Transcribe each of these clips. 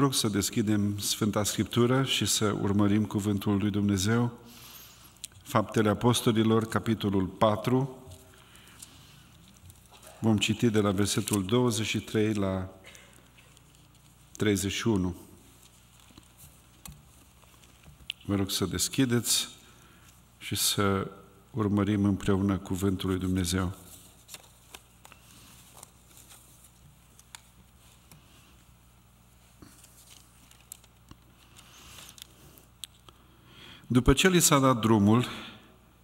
Rog să deschidem Sfânta Scriptură și să urmărim Cuvântul lui Dumnezeu. Faptele Apostolilor, capitolul 4. Vom citi de la versetul 23 la 31. Vă rog să deschideți și să urmărim împreună Cuvântul lui Dumnezeu. După ce li s-a dat drumul,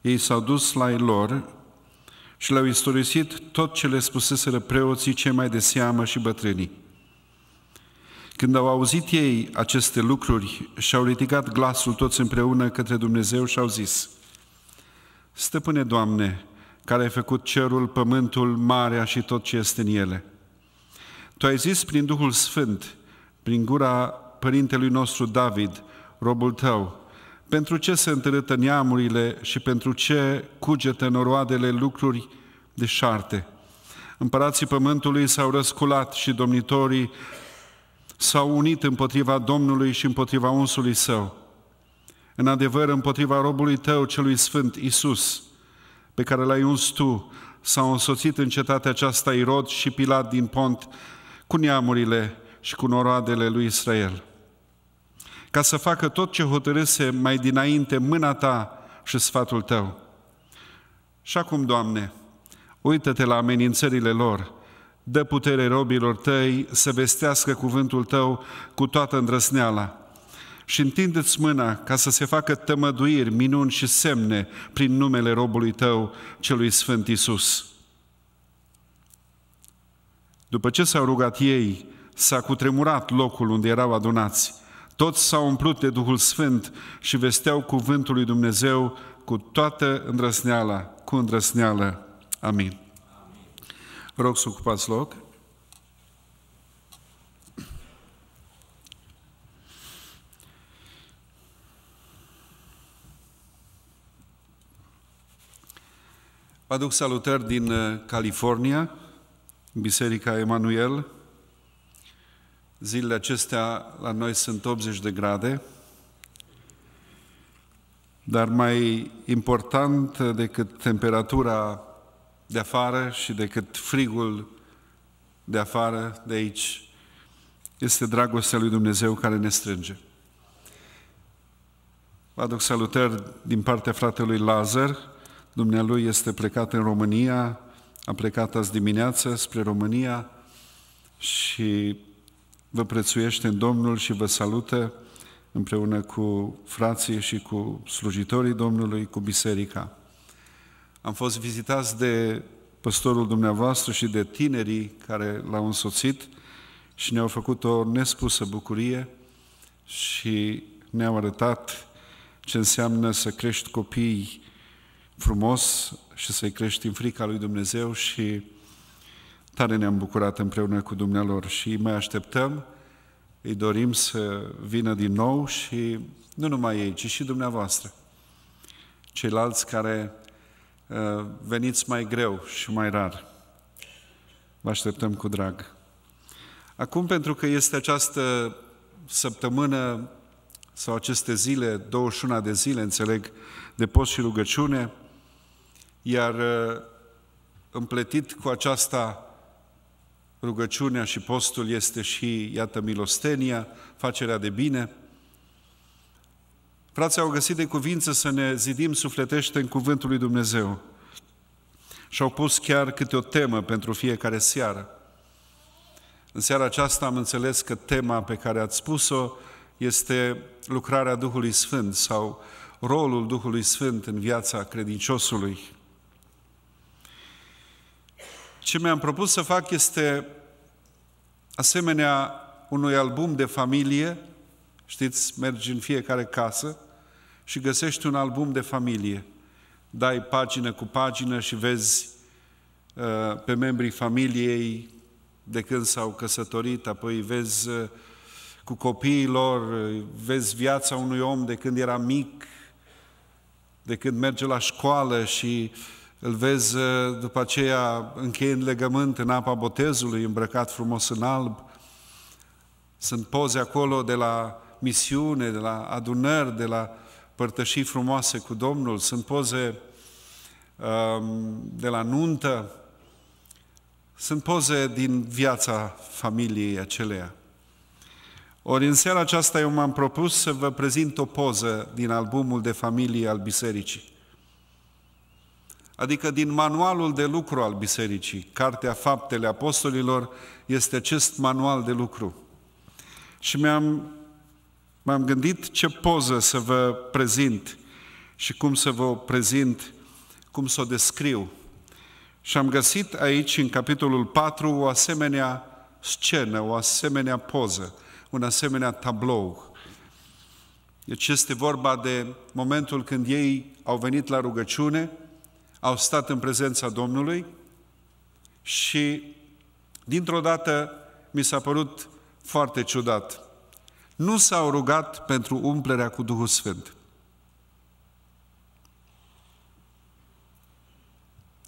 ei s-au dus la ei lor și le-au istorisit tot ce le spuseseră preoții cei mai de seamă și bătrânii. Când au auzit ei aceste lucruri și-au ridicat glasul toți împreună către Dumnezeu și au zis, Stăpâne Doamne, care ai făcut cerul, pământul, marea și tot ce este în ele. Tu ai zis prin Duhul Sfânt, prin gura părintelui nostru David, robul tău, pentru ce se întărâtă neamurile și pentru ce cugetă noroadele lucruri de șarte. Împărații pământului s-au răsculat și domnitorii s-au unit împotriva Domnului și împotriva unsului său. În adevăr, împotriva robului tău, celui sfânt, Isus, pe care l-ai uns tu, s-au însoțit în cetatea aceasta Irod și Pilat din Pont cu neamurile și cu noroadele lui Israel ca să facă tot ce hotărâse mai dinainte mâna ta și sfatul tău. Și acum, Doamne, uită-te la amenințările lor, dă putere robilor tăi să vestească cuvântul tău cu toată îndrăsneala și întindeți mâna ca să se facă tămăduiri, minuni și semne prin numele robului tău, celui Sfânt Iisus. După ce s-au rugat ei, s-a cutremurat locul unde erau adunați toți s-au umplut de Duhul Sfânt și vesteau cuvântul lui Dumnezeu cu toată îndrăsneala, cu îndrăsneală. Amin. Vă rog să ocupați loc. Vă aduc salutări din uh, California, Biserica Emanuel, Zilele acestea la noi sunt 80 de grade, dar mai important decât temperatura de afară și decât frigul de afară, de aici, este dragostea lui Dumnezeu care ne strânge. Vă aduc salutări din partea fratelui Lazar. Dumnealui este plecat în România, a plecat azi dimineață spre România și vă prețuiește în Domnul și vă salută împreună cu frații și cu slujitorii Domnului, cu biserica. Am fost vizitați de păstorul dumneavoastră și de tinerii care l-au însoțit și ne-au făcut o nespusă bucurie și ne-au arătat ce înseamnă să crești copii frumos și să-i crești în frica lui Dumnezeu și Tare ne-am bucurat împreună cu dumnealor și mai așteptăm, îi dorim să vină din nou și nu numai ei, ci și dumneavoastră. Ceilalți care uh, veniți mai greu și mai rar. Vă așteptăm cu drag. Acum, pentru că este această săptămână sau aceste zile, 21 de zile, înțeleg, de post și rugăciune, iar uh, împletit cu aceasta rugăciunea și postul este și, iată, milostenia, facerea de bine. Frații au găsit de cuvință să ne zidim sufletește în Cuvântul lui Dumnezeu și au pus chiar câte o temă pentru fiecare seară. În seara aceasta am înțeles că tema pe care ați spus-o este lucrarea Duhului Sfânt sau rolul Duhului Sfânt în viața credinciosului. Ce mi-am propus să fac este, asemenea unui album de familie, știți, mergi în fiecare casă și găsești un album de familie. Dai pagină cu pagină și vezi uh, pe membrii familiei de când s-au căsătorit, apoi vezi uh, cu copiii lor, uh, vezi viața unui om de când era mic, de când merge la școală și uh, îl vezi uh, după aceea încheind legământ în apa botezului, îmbrăcat frumos în alb. Sunt poze acolo de la misiune, de la adunări, de la părtășii frumoase cu Domnul, sunt poze um, de la nuntă, sunt poze din viața familiei aceleia. Ori în seara aceasta eu m-am propus să vă prezint o poză din albumul de familie al bisericii. Adică din manualul de lucru al bisericii, Cartea Faptele Apostolilor, este acest manual de lucru. Și mi-am, m-am gândit ce poză să vă prezint și cum să vă prezint, cum să o descriu. Și am găsit aici, în capitolul 4, o asemenea scenă, o asemenea poză, un asemenea tablou. Deci este vorba de momentul când ei au venit la rugăciune, au stat în prezența Domnului și dintr-o dată mi s-a părut foarte ciudat. Nu s-au rugat pentru umplerea cu Duhul Sfânt.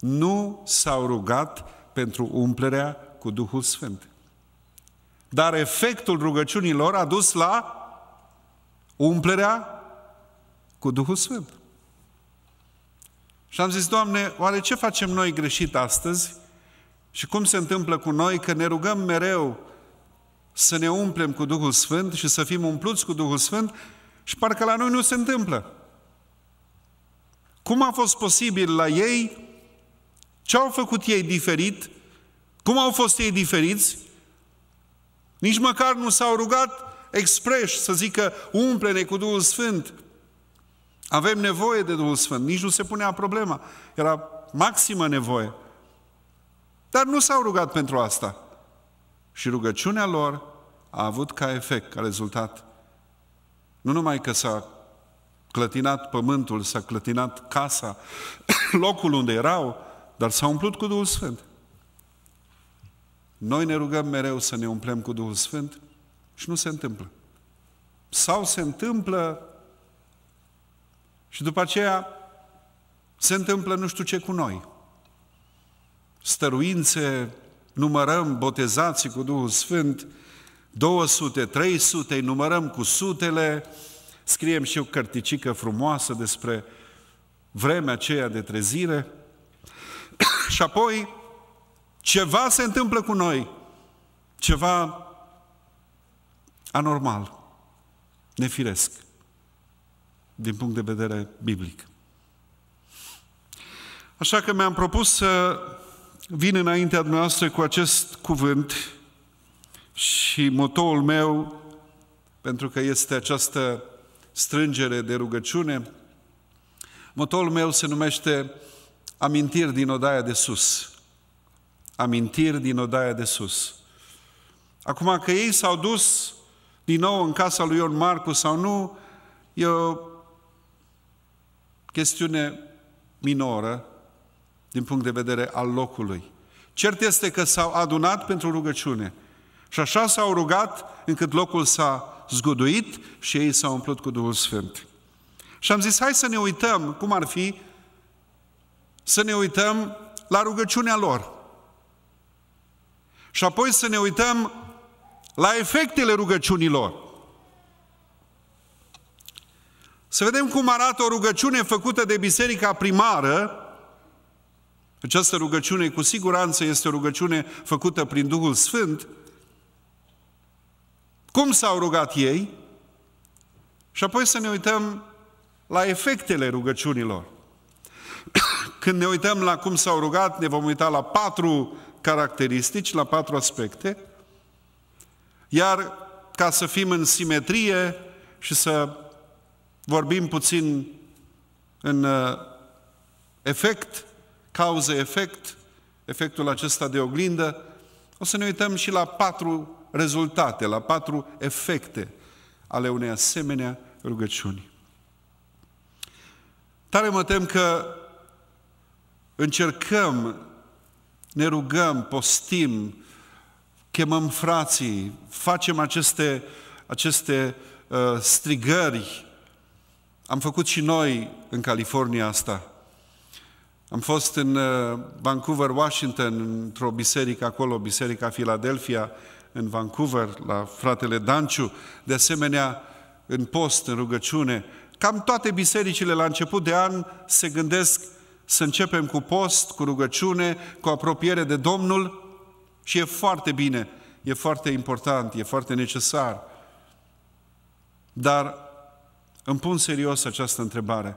Nu s-au rugat pentru umplerea cu Duhul Sfânt. Dar efectul rugăciunilor a dus la umplerea cu Duhul Sfânt. Și am zis, Doamne, oare ce facem noi greșit astăzi? Și cum se întâmplă cu noi că ne rugăm mereu să ne umplem cu Duhul Sfânt și să fim umpluți cu Duhul Sfânt și parcă la noi nu se întâmplă. Cum a fost posibil la ei? Ce au făcut ei diferit? Cum au fost ei diferiți? Nici măcar nu s-au rugat expres să zică umple-ne cu Duhul Sfânt. Avem nevoie de Duhul Sfânt. Nici nu se punea problema. Era maximă nevoie. Dar nu s-au rugat pentru asta. Și rugăciunea lor a avut ca efect, ca rezultat, nu numai că s-a clătinat pământul, s-a clătinat casa, locul unde erau, dar s-a umplut cu Duhul Sfânt. Noi ne rugăm mereu să ne umplem cu Duhul Sfânt și nu se întâmplă. Sau se întâmplă și după aceea se întâmplă nu știu ce cu noi. Stăruințe, numărăm botezații cu Duhul Sfânt, 200, 300, îi numărăm cu sutele, scriem și o cărticică frumoasă despre vremea aceea de trezire și apoi ceva se întâmplă cu noi, ceva anormal, nefiresc, din punct de vedere biblic. Așa că mi-am propus să vin înaintea dumneavoastră cu acest cuvânt și motoul meu, pentru că este această strângere de rugăciune, motoul meu se numește Amintiri din odaia de sus. Amintiri din odaia de sus. Acum că ei s-au dus din nou în casa lui Ion Marcu sau nu, e o chestiune minoră din punct de vedere al locului. Cert este că s-au adunat pentru rugăciune. Și așa s-au rugat încât locul s-a zguduit și ei s-au umplut cu Duhul Sfânt. Și am zis, hai să ne uităm cum ar fi să ne uităm la rugăciunea lor. Și apoi să ne uităm la efectele rugăciunilor. Să vedem cum arată o rugăciune făcută de biserica primară. Această rugăciune cu siguranță este o rugăciune făcută prin Duhul Sfânt. Cum s-au rugat ei? Și apoi să ne uităm la efectele rugăciunilor. Când ne uităm la cum s-au rugat, ne vom uita la patru caracteristici, la patru aspecte. Iar ca să fim în simetrie și să vorbim puțin în uh, efect, cauză-efect, efectul acesta de oglindă, o să ne uităm și la patru rezultate, la patru efecte ale unei asemenea rugăciuni. Tare mă tem că încercăm, ne rugăm, postim, chemăm frații, facem aceste, aceste uh, strigări. Am făcut și noi în California asta. Am fost în uh, Vancouver, Washington, într-o biserică acolo, Biserica Philadelphia, în Vancouver, la fratele Danciu, de asemenea în post, în rugăciune. Cam toate bisericile la început de an se gândesc să începem cu post, cu rugăciune, cu apropiere de Domnul și e foarte bine, e foarte important, e foarte necesar. Dar îmi pun serios această întrebare.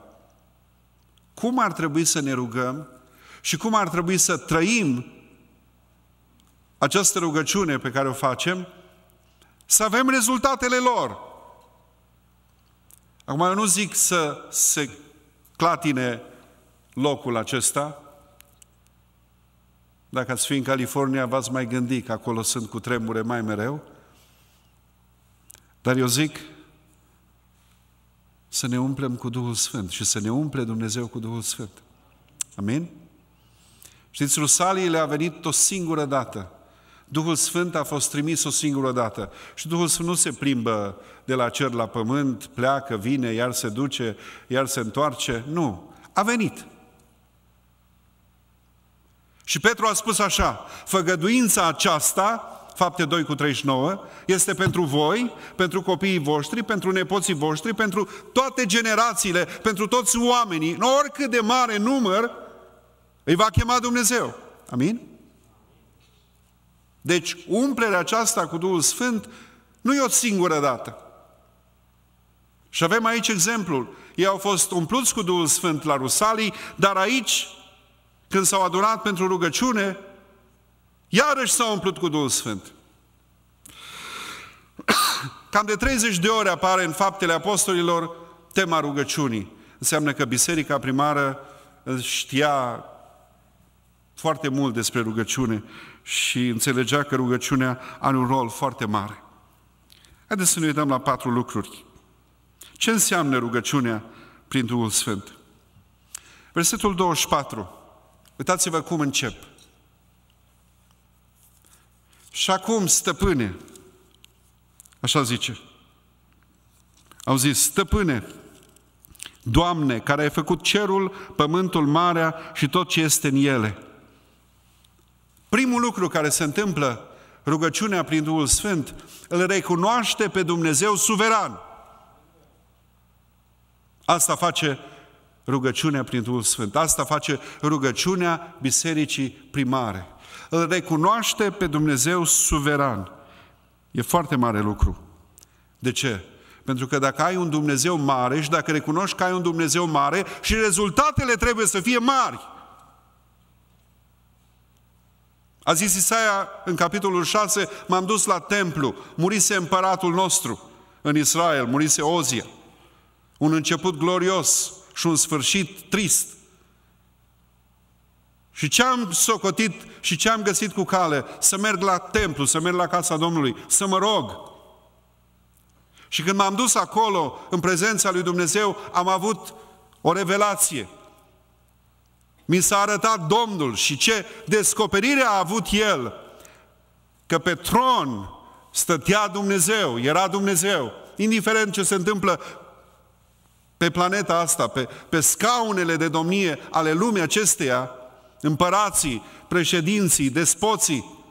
Cum ar trebui să ne rugăm și cum ar trebui să trăim această rugăciune pe care o facem, să avem rezultatele lor. Acum eu nu zic să se clatine locul acesta. Dacă ați fi în California, v-ați mai gândi că acolo sunt cu tremure mai mereu. Dar eu zic să ne umplem cu Duhul Sfânt și să ne umple Dumnezeu cu Duhul Sfânt. Amin? Știți, Rusaliile a venit o singură dată. Duhul Sfânt a fost trimis o singură dată. Și Duhul Sfânt nu se plimbă de la cer la pământ, pleacă, vine, iar se duce, iar se întoarce. Nu. A venit. Și Petru a spus așa, făgăduința aceasta, fapte 2 cu 39, este pentru voi, pentru copiii voștri, pentru nepoții voștri, pentru toate generațiile, pentru toți oamenii, oricât de mare număr, îi va chema Dumnezeu. Amin? Deci, umplerea aceasta cu Duhul Sfânt nu e o singură dată. Și avem aici exemplul. Ei au fost umpluți cu Duhul Sfânt la Rusalii, dar aici, când s-au adunat pentru rugăciune, iarăși s-au umplut cu Duhul Sfânt. Cam de 30 de ore apare în faptele apostolilor tema rugăciunii. Înseamnă că biserica primară știa foarte mult despre rugăciune și înțelegea că rugăciunea are un rol foarte mare. Haideți să ne uităm la patru lucruri. Ce înseamnă rugăciunea prin Duhul Sfânt? Versetul 24. Uitați-vă cum încep. Și acum, stăpâne, așa zice, au zis, stăpâne, Doamne, care ai făcut cerul, pământul, marea și tot ce este în ele – Primul lucru care se întâmplă, rugăciunea prin Duhul Sfânt, îl recunoaște pe Dumnezeu suveran. Asta face rugăciunea prin Duhul Sfânt. Asta face rugăciunea bisericii primare. Îl recunoaște pe Dumnezeu suveran. E foarte mare lucru. De ce? Pentru că dacă ai un Dumnezeu mare și dacă recunoști că ai un Dumnezeu mare și rezultatele trebuie să fie mari, a zis Isaia în capitolul 6, m-am dus la templu, murise împăratul nostru în Israel, murise Ozia. Un început glorios și un sfârșit trist. Și ce am socotit și ce am găsit cu cale? Să merg la templu, să merg la casa Domnului, să mă rog. Și când m-am dus acolo, în prezența lui Dumnezeu, am avut o revelație. Mi s-a arătat Domnul și ce descoperire a avut El, că pe tron stătea Dumnezeu, era Dumnezeu, indiferent ce se întâmplă pe planeta asta, pe, pe scaunele de domnie ale lumii acesteia, împărații, președinții, despoții,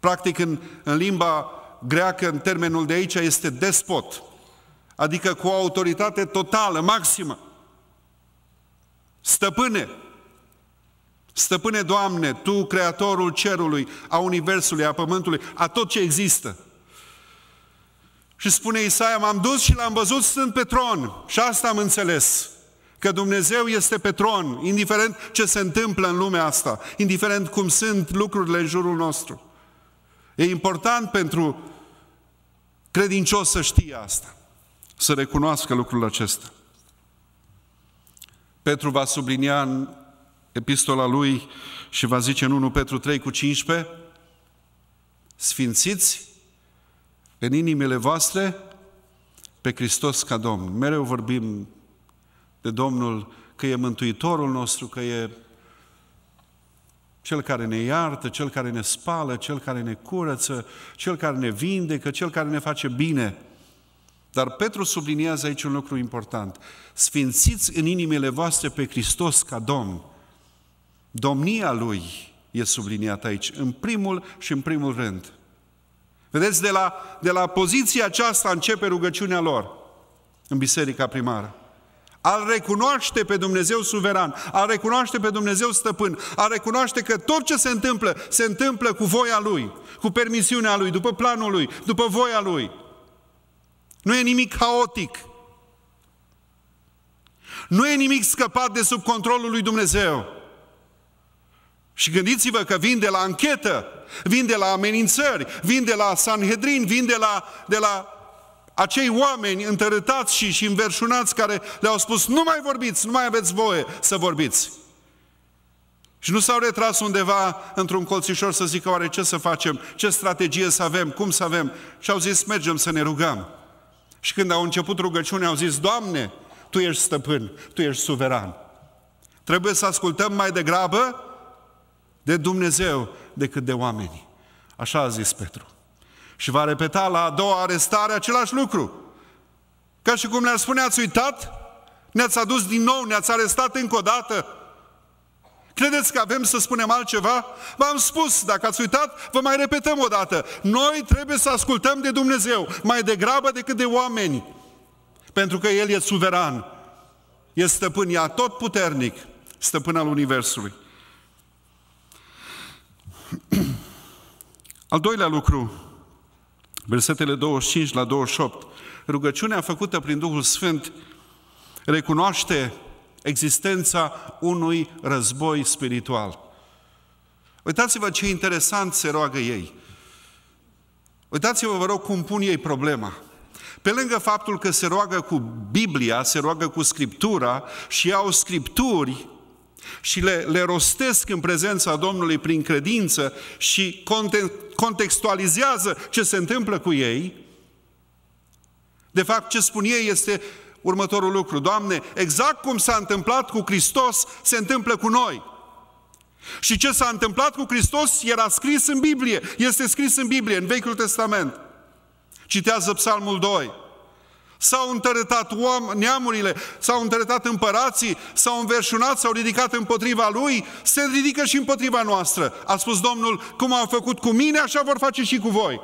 practic în, în limba greacă, în termenul de aici, este despot, adică cu o autoritate totală, maximă. Stăpâne, Stăpâne Doamne, Tu, Creatorul Cerului, a Universului, a Pământului, a tot ce există. Și spune Isaia, m-am dus și l-am văzut stând pe tron. Și asta am înțeles. Că Dumnezeu este pe tron, indiferent ce se întâmplă în lumea asta, indiferent cum sunt lucrurile în jurul nostru. E important pentru credincios să știe asta, să recunoască lucrul acesta. Petru va sublinia în epistola lui și va zice în 1 Petru 3 cu 15, Sfințiți în inimile voastre pe Hristos ca Domn. Mereu vorbim de Domnul că e Mântuitorul nostru, că e Cel care ne iartă, Cel care ne spală, Cel care ne curăță, Cel care ne vindecă, Cel care ne face bine. Dar Petru subliniază aici un lucru important. Sfințiți în inimile voastre pe Hristos ca Domn. Domnia Lui e subliniată aici, în primul și în primul rând. Vedeți, de la, de la poziția aceasta începe rugăciunea lor în biserica primară. Al recunoaște pe Dumnezeu suveran, al recunoaște pe Dumnezeu stăpân, al recunoaște că tot ce se întâmplă, se întâmplă cu voia Lui, cu permisiunea Lui, după planul Lui, după voia Lui. Nu e nimic haotic. Nu e nimic scăpat de sub controlul lui Dumnezeu. Și gândiți-vă că vin de la anchetă, vin de la amenințări, vin de la Sanhedrin, vin de la, de la acei oameni întărâtați și, și înverșunați care le-au spus nu mai vorbiți, nu mai aveți voie să vorbiți. Și nu s-au retras undeva într-un colțișor să zică oare ce să facem, ce strategie să avem, cum să avem. Și au zis mergem să ne rugăm. Și când au început rugăciunea au zis Doamne, Tu ești stăpân, Tu ești suveran. Trebuie să ascultăm mai degrabă de Dumnezeu decât de oameni. Așa a zis Petru. Și va repeta la a doua arestare același lucru. Ca și cum ne-ar spune, ați uitat? Ne-ați adus din nou, ne-ați arestat încă o dată. Credeți că avem să spunem altceva? V-am spus, dacă ați uitat, vă mai repetăm o dată. Noi trebuie să ascultăm de Dumnezeu, mai degrabă decât de oameni. Pentru că El e suveran. E stăpân, e tot puternic, stăpân al Universului. Al doilea lucru, versetele 25 la 28, rugăciunea făcută prin Duhul Sfânt recunoaște existența unui război spiritual. Uitați-vă ce interesant se roagă ei. Uitați-vă, vă rog, cum pun ei problema. Pe lângă faptul că se roagă cu Biblia, se roagă cu Scriptura și au Scripturi și le, le rostesc în prezența Domnului prin credință și contextualizează ce se întâmplă cu ei, de fapt ce spun ei este următorul lucru. Doamne, exact cum s-a întâmplat cu Hristos, se întâmplă cu noi. Și ce s-a întâmplat cu Hristos era scris în Biblie, este scris în Biblie, în Vechiul Testament. Citează Psalmul 2. S-au întărătat neamurile, s-au întărătat împărații, s-au înverșunat, s-au ridicat împotriva lui, se ridică și împotriva noastră. A spus Domnul, cum au făcut cu mine, așa vor face și cu voi.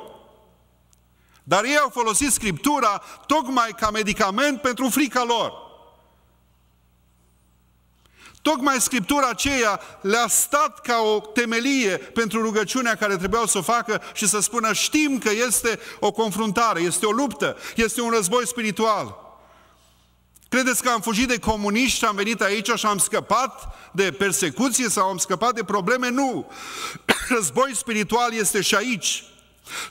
Dar ei au folosit Scriptura tocmai ca medicament pentru frica lor. Tocmai Scriptura aceea le-a stat ca o temelie pentru rugăciunea care trebuiau să o facă și să spună știm că este o confruntare, este o luptă, este un război spiritual. Credeți că am fugit de comuniști și am venit aici și am scăpat de persecuție sau am scăpat de probleme? Nu! Război spiritual este și aici.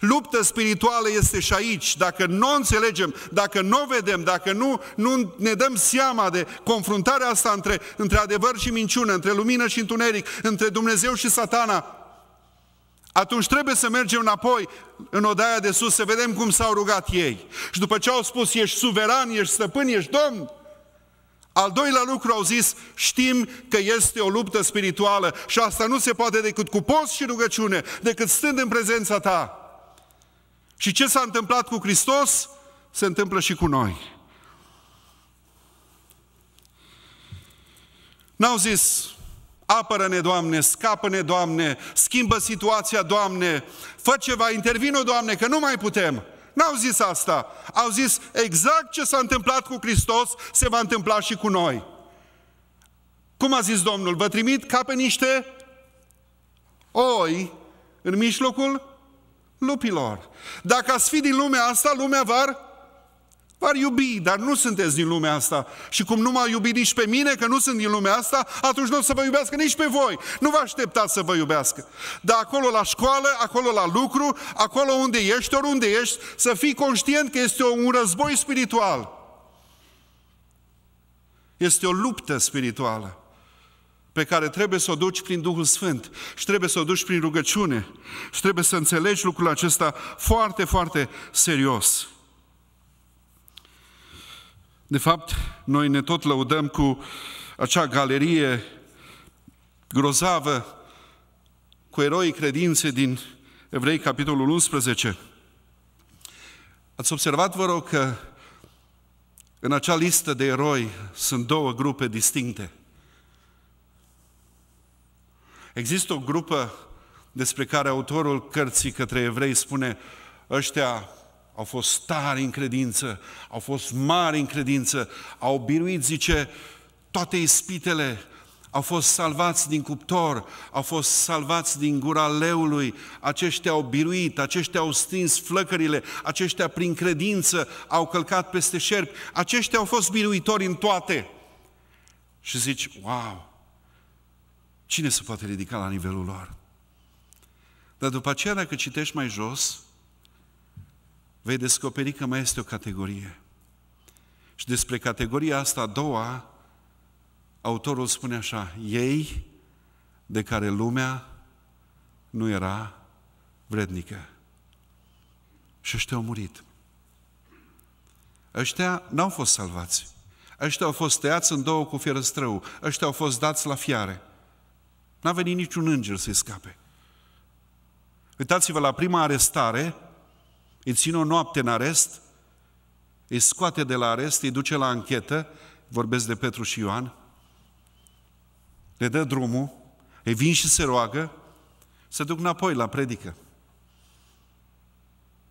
Luptă spirituală este și aici. Dacă nu o înțelegem, dacă nu o vedem, dacă nu, nu ne dăm seama de confruntarea asta între, între adevăr și minciună, între lumină și întuneric, între Dumnezeu și satana, atunci trebuie să mergem înapoi în odaia de sus să vedem cum s-au rugat ei. Și după ce au spus, ești suveran, ești stăpân, ești domn, al doilea lucru au zis, știm că este o luptă spirituală și asta nu se poate decât cu post și rugăciune, decât stând în prezența ta. Și ce s-a întâmplat cu Hristos, se întâmplă și cu noi. N-au zis, apără-ne, Doamne, scapă-ne, Doamne, schimbă situația, Doamne, fă ceva, intervină, Doamne, că nu mai putem. N-au zis asta. Au zis exact ce s-a întâmplat cu Hristos se va întâmpla și cu noi. Cum a zis Domnul? Vă trimit ca pe niște oi în mijlocul lupilor. Dacă ați fi din lumea asta, lumea var, var iubi, dar nu sunteți din lumea asta. Și cum nu m-a iubit nici pe mine, că nu sunt din lumea asta, atunci nu o să vă iubească nici pe voi. Nu vă așteptați să vă iubească. Dar acolo la școală, acolo la lucru, acolo unde ești, oriunde ești, să fii conștient că este un război spiritual. Este o luptă spirituală pe care trebuie să o duci prin Duhul Sfânt și trebuie să o duci prin rugăciune și trebuie să înțelegi lucrul acesta foarte, foarte serios. De fapt, noi ne tot lăudăm cu acea galerie grozavă cu eroii credințe din Evrei, capitolul 11. Ați observat, vă rog, că în acea listă de eroi sunt două grupe distincte – Există o grupă despre care autorul cărții către evrei spune ăștia au fost tari în credință, au fost mari în credință, au biruit, zice, toate ispitele, au fost salvați din cuptor, au fost salvați din gura leului, aceștia au biruit, aceștia au stins flăcările, aceștia prin credință au călcat peste șerpi, aceștia au fost biruitori în toate. Și zici, wow, cine se poate ridica la nivelul lor? Dar după aceea, dacă citești mai jos, vei descoperi că mai este o categorie. Și despre categoria asta a doua, autorul spune așa, ei de care lumea nu era vrednică. Și ăștia au murit. Ăștia n-au fost salvați. Ăștia au fost tăiați în două cu fierăstrău. Ăștia au fost dați la fiare. N-a venit niciun înger să-i scape. Uitați-vă la prima arestare, îi ține o noapte în arest, îi scoate de la arest, îi duce la anchetă, vorbesc de Petru și Ioan, le dă drumul, îi vin și se roagă, se duc înapoi la predică.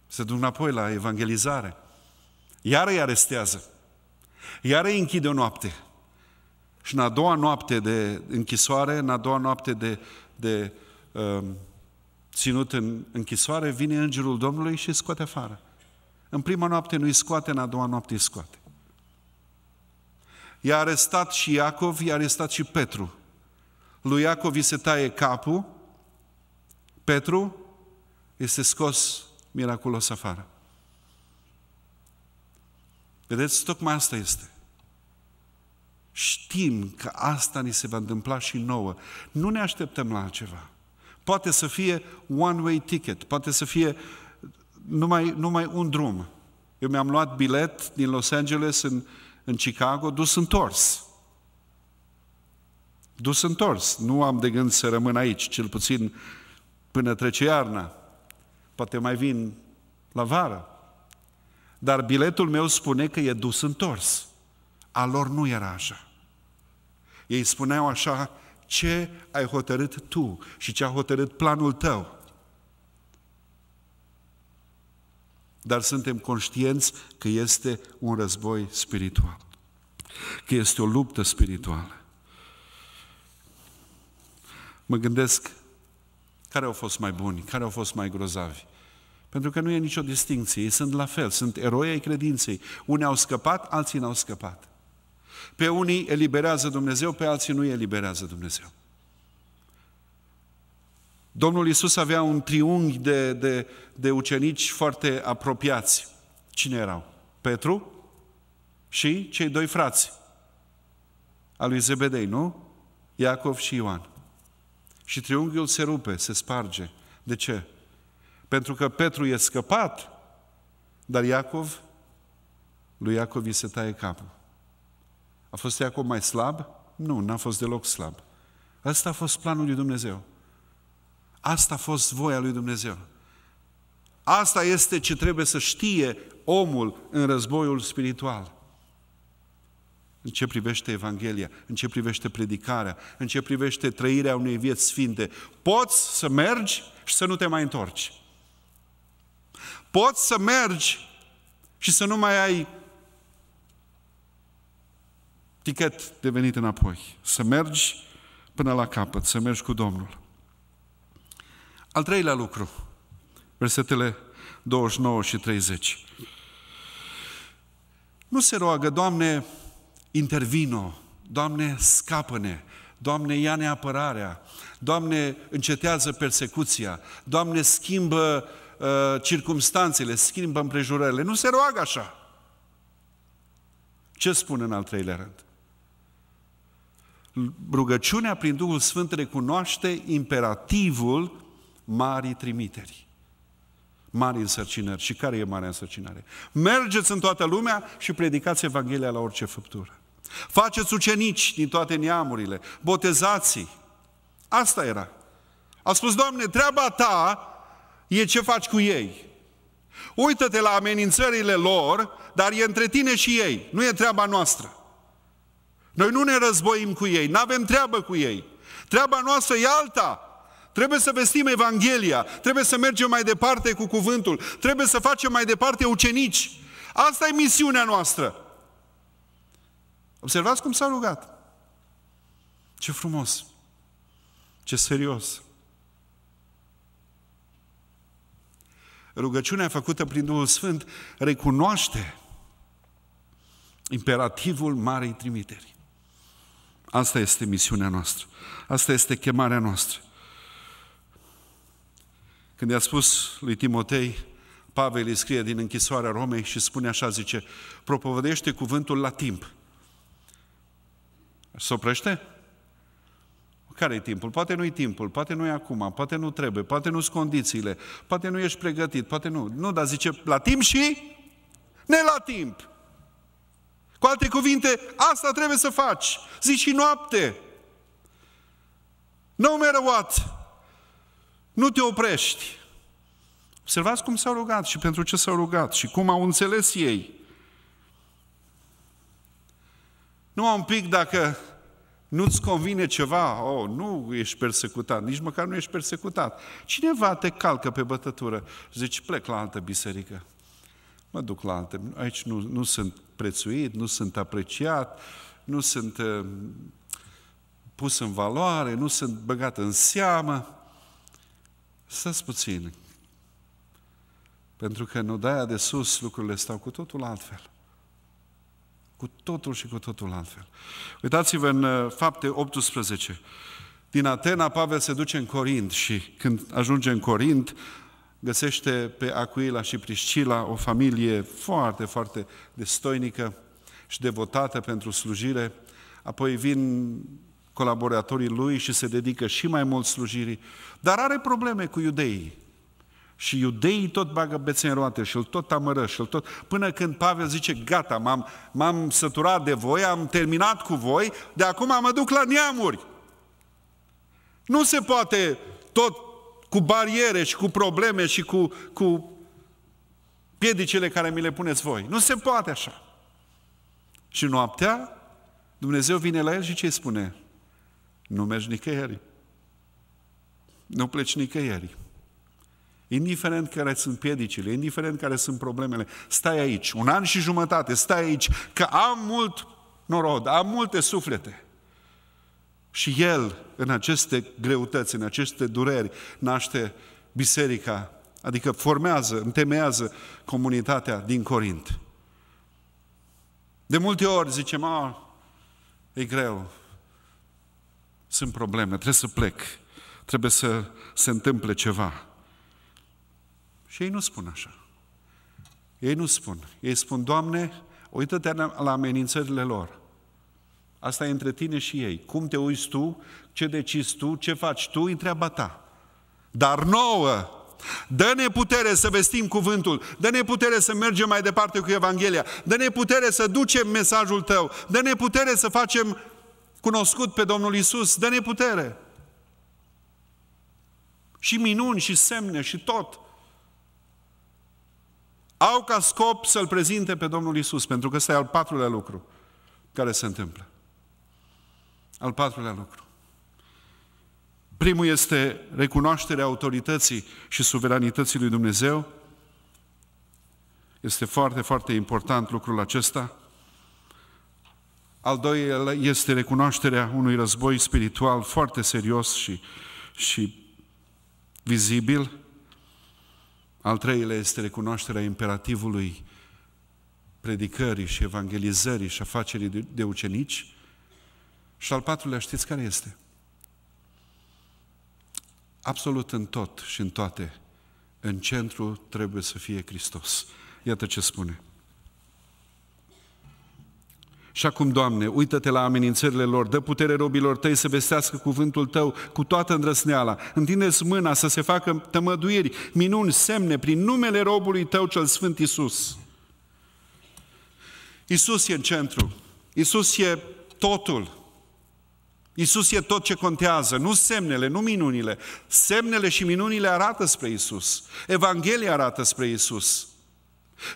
Se duc înapoi la evangelizare. Iar îi arestează. Iar îi închide o noapte. Și în a doua noapte de închisoare, în a doua noapte de, de uh, ținut în închisoare, vine îngerul Domnului și îi scoate afară. În prima noapte nu îi scoate, în a doua noapte îi scoate. I-a arestat și Iacov, i-a arestat și Petru. Lui Iacov îi se taie capul, Petru este scos miraculos afară. Vedeți, tocmai asta este. Știm că asta ni se va întâmpla și nouă. Nu ne așteptăm la altceva. Poate să fie one-way ticket, poate să fie numai, numai un drum. Eu mi-am luat bilet din Los Angeles în, în Chicago, dus întors. Dus întors. Nu am de gând să rămân aici, cel puțin până trece iarna. Poate mai vin la vară. Dar biletul meu spune că e dus întors. A lor nu era așa. Ei spuneau așa, ce ai hotărât tu și ce a hotărât planul tău. Dar suntem conștienți că este un război spiritual, că este o luptă spirituală. Mă gândesc care au fost mai buni, care au fost mai grozavi. Pentru că nu e nicio distinție, ei sunt la fel, sunt eroi ai credinței. Unii au scăpat, alții n-au scăpat. Pe unii eliberează Dumnezeu, pe alții nu eliberează Dumnezeu. Domnul Iisus avea un triunghi de, de, de ucenici foarte apropiați. Cine erau? Petru și cei doi frați al lui Zebedei, nu? Iacov și Ioan. Și triunghiul se rupe, se sparge. De ce? Pentru că Petru e scăpat, dar Iacov, lui Iacov îi se taie capul. A fost Iacov mai slab? Nu, n-a fost deloc slab. Asta a fost planul lui Dumnezeu. Asta a fost voia lui Dumnezeu. Asta este ce trebuie să știe omul în războiul spiritual. În ce privește Evanghelia, în ce privește predicarea, în ce privește trăirea unei vieți sfinte. Poți să mergi și să nu te mai întorci. Poți să mergi și să nu mai ai tichet de venit înapoi. Să mergi până la capăt, să mergi cu Domnul. Al treilea lucru, versetele 29 și 30. Nu se roagă, Doamne, intervino, Doamne, scapă-ne, Doamne, ia-ne apărarea, Doamne, încetează persecuția, Doamne, schimbă uh, circumstanțele, schimbă împrejurările. Nu se roagă așa. Ce spune în al treilea rând? Rugăciunea prin Duhul Sfânt recunoaște imperativul marii trimiteri, mari însărcinări. Și care e marea însărcinare? Mergeți în toată lumea și predicați Evanghelia la orice făptură. Faceți ucenici din toate neamurile, botezați Asta era. A spus, Doamne, treaba ta e ce faci cu ei. Uită-te la amenințările lor, dar e între tine și ei. Nu e treaba noastră. Noi nu ne războim cu ei, nu avem treabă cu ei. Treaba noastră e alta. Trebuie să vestim Evanghelia, trebuie să mergem mai departe cu cuvântul, trebuie să facem mai departe ucenici. Asta e misiunea noastră. Observați cum s-a rugat. Ce frumos! Ce serios! Rugăciunea făcută prin Duhul Sfânt recunoaște imperativul Marei Trimiteri. Asta este misiunea noastră. Asta este chemarea noastră. Când i-a spus lui Timotei, Pavel îi scrie din închisoarea Romei și spune așa, zice, propovădește cuvântul la timp. Se oprește? Care e timpul? Poate nu e timpul, poate nu e acum, poate nu trebuie, poate nu sunt condițiile, poate nu ești pregătit, poate nu. Nu, dar zice la timp și ne la timp. Cu alte cuvinte, asta trebuie să faci. Zi și noapte. No matter what. Nu te oprești. Observați cum s-au rugat și pentru ce s-au rugat și cum au înțeles ei. Nu un pic dacă nu-ți convine ceva, oh, nu ești persecutat, nici măcar nu ești persecutat. Cineva te calcă pe bătătură, zici, plec la altă biserică. Mă duc la alte, aici nu, nu sunt prețuit, nu sunt apreciat, nu sunt uh, pus în valoare, nu sunt băgat în seamă. Stați puțin. Pentru că în odaia de sus lucrurile stau cu totul altfel. Cu totul și cu totul altfel. Uitați-vă în uh, fapte 18. Din Atena, Pavel se duce în Corint și când ajunge în Corint, găsește pe Acuila și Priscila o familie foarte, foarte destoinică și devotată pentru slujire. Apoi vin colaboratorii lui și se dedică și mai mult slujirii, dar are probleme cu iudeii. Și iudeii tot bagă bețe în roate și îl tot amără și îl tot... Până când Pavel zice, gata, m-am, m-am săturat de voi, am terminat cu voi, de acum mă duc la neamuri. Nu se poate tot cu bariere și cu probleme și cu, cu piedicile care mi le puneți voi. Nu se poate așa. Și noaptea, Dumnezeu vine la el și ce îi spune? Nu mergi nicăieri. Nu pleci nicăieri. Indiferent care sunt piedicile, indiferent care sunt problemele, stai aici, un an și jumătate, stai aici, că am mult norod, am multe suflete. Și El, în aceste greutăți, în aceste dureri, naște biserica, adică formează, întemeiază comunitatea din Corint. De multe ori zicem, a, e greu, sunt probleme, trebuie să plec, trebuie să se întâmple ceva. Și ei nu spun așa. Ei nu spun. Ei spun, Doamne, uită-te la amenințările lor. Asta e între tine și ei. Cum te uiți tu, ce decizi tu, ce faci tu, întreaba ta. Dar nouă, Dă-ne putere să vestim cuvântul, dă-ne putere să mergem mai departe cu Evanghelia, dă-ne putere să ducem mesajul tău, dă-ne putere să facem cunoscut pe Domnul Isus, dă-ne putere. Și minuni și semne și tot. Au ca scop să-L prezinte pe Domnul Isus, pentru că ăsta e al patrulea lucru care se întâmplă. Al patrulea lucru. Primul este recunoașterea autorității și suveranității lui Dumnezeu. Este foarte, foarte important lucrul acesta. Al doilea este recunoașterea unui război spiritual foarte serios și, și vizibil. Al treilea este recunoașterea imperativului predicării și evangelizării și afacerii de ucenici. Și al patrulea, știți care este? Absolut în tot și în toate, în centru trebuie să fie Hristos. Iată ce spune. Și acum, Doamne, uită-te la amenințările lor, dă putere robilor tăi să vestească cuvântul tău cu toată îndrăsneala. Întindeți mâna să se facă tămăduiri, minuni, semne prin numele robului tău cel Sfânt Isus. Isus e în centru. Isus e totul. Isus e tot ce contează, nu semnele, nu minunile. Semnele și minunile arată spre Isus. Evanghelia arată spre Isus.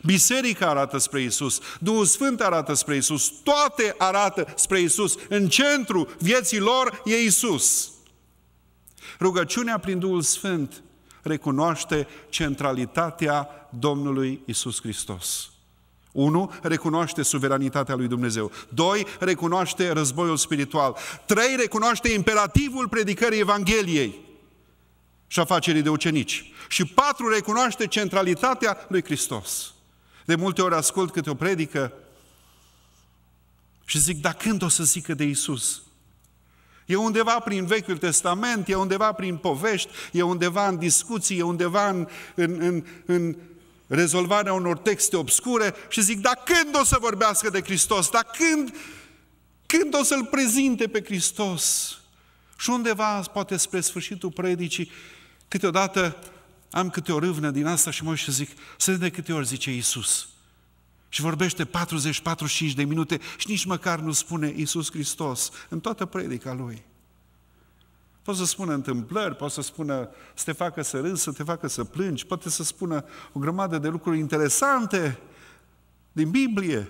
Biserica arată spre Isus, Duhul Sfânt arată spre Isus, toate arată spre Isus. În centru vieții lor e Isus. Rugăciunea prin Duhul Sfânt recunoaște centralitatea Domnului Isus Hristos. Unu, recunoaște suveranitatea lui Dumnezeu. Doi, recunoaște războiul spiritual. Trei, recunoaște imperativul predicării Evangheliei și afacerii de ucenici. Și patru, recunoaște centralitatea lui Hristos. De multe ori ascult câte o predică și zic, dar când o să zică de Isus? E undeva prin Vechiul Testament, e undeva prin povești, e undeva în discuții, e undeva în, în, în, în rezolvarea unor texte obscure și zic, dar când o să vorbească de Hristos? Dar când, când o să-L prezinte pe Hristos? Și undeva, poate spre sfârșitul predicii, câteodată am câte o râvnă din asta și mă și zic, să de câte ori zice Iisus. Și vorbește 40-45 de minute și nici măcar nu spune Iisus Hristos în toată predica Lui. Poate să spună întâmplări, poate să spună să te facă să râzi, să te facă să plângi, poate să spună o grămadă de lucruri interesante din Biblie.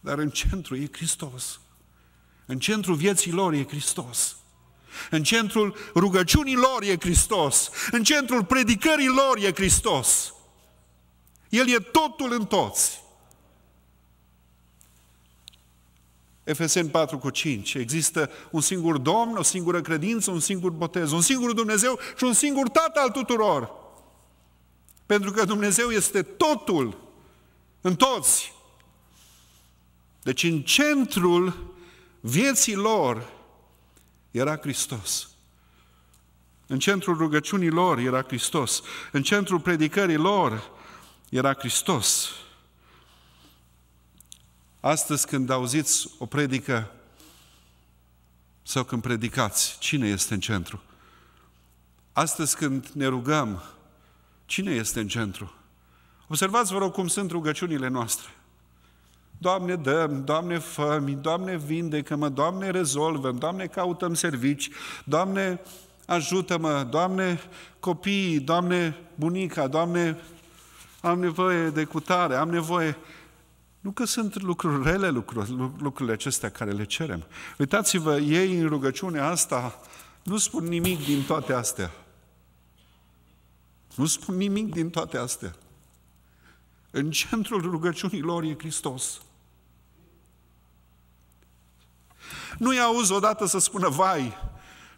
Dar în centru e Hristos. În centrul vieții lor e Hristos. În centrul rugăciunii lor e Hristos. În centrul predicării lor e Hristos. El e totul în toți. Efeseni 4 cu 5. Există un singur Domn, o singură credință, un singur botez, un singur Dumnezeu și un singur Tată al tuturor. Pentru că Dumnezeu este totul în toți. Deci în centrul vieții lor era Hristos. În centrul rugăciunii lor era Hristos. În centrul predicării lor era Hristos. Astăzi când auziți o predică sau când predicați, cine este în centru? Astăzi când ne rugăm, cine este în centru? Observați, vă rog, cum sunt rugăciunile noastre. Doamne, dăm, Doamne, fă Doamne, vindecă-mă, Doamne, rezolvă Doamne, căutăm servici, Doamne, ajută-mă, Doamne, copiii, Doamne, bunica, Doamne, am nevoie de cutare, am nevoie... Nu că sunt lucruri rele, lucruri, lucrurile acestea care le cerem. Uitați-vă, ei în rugăciunea asta nu spun nimic din toate astea. Nu spun nimic din toate astea. În centrul rugăciunii lor e Hristos. Nu-i auzi odată să spună, vai,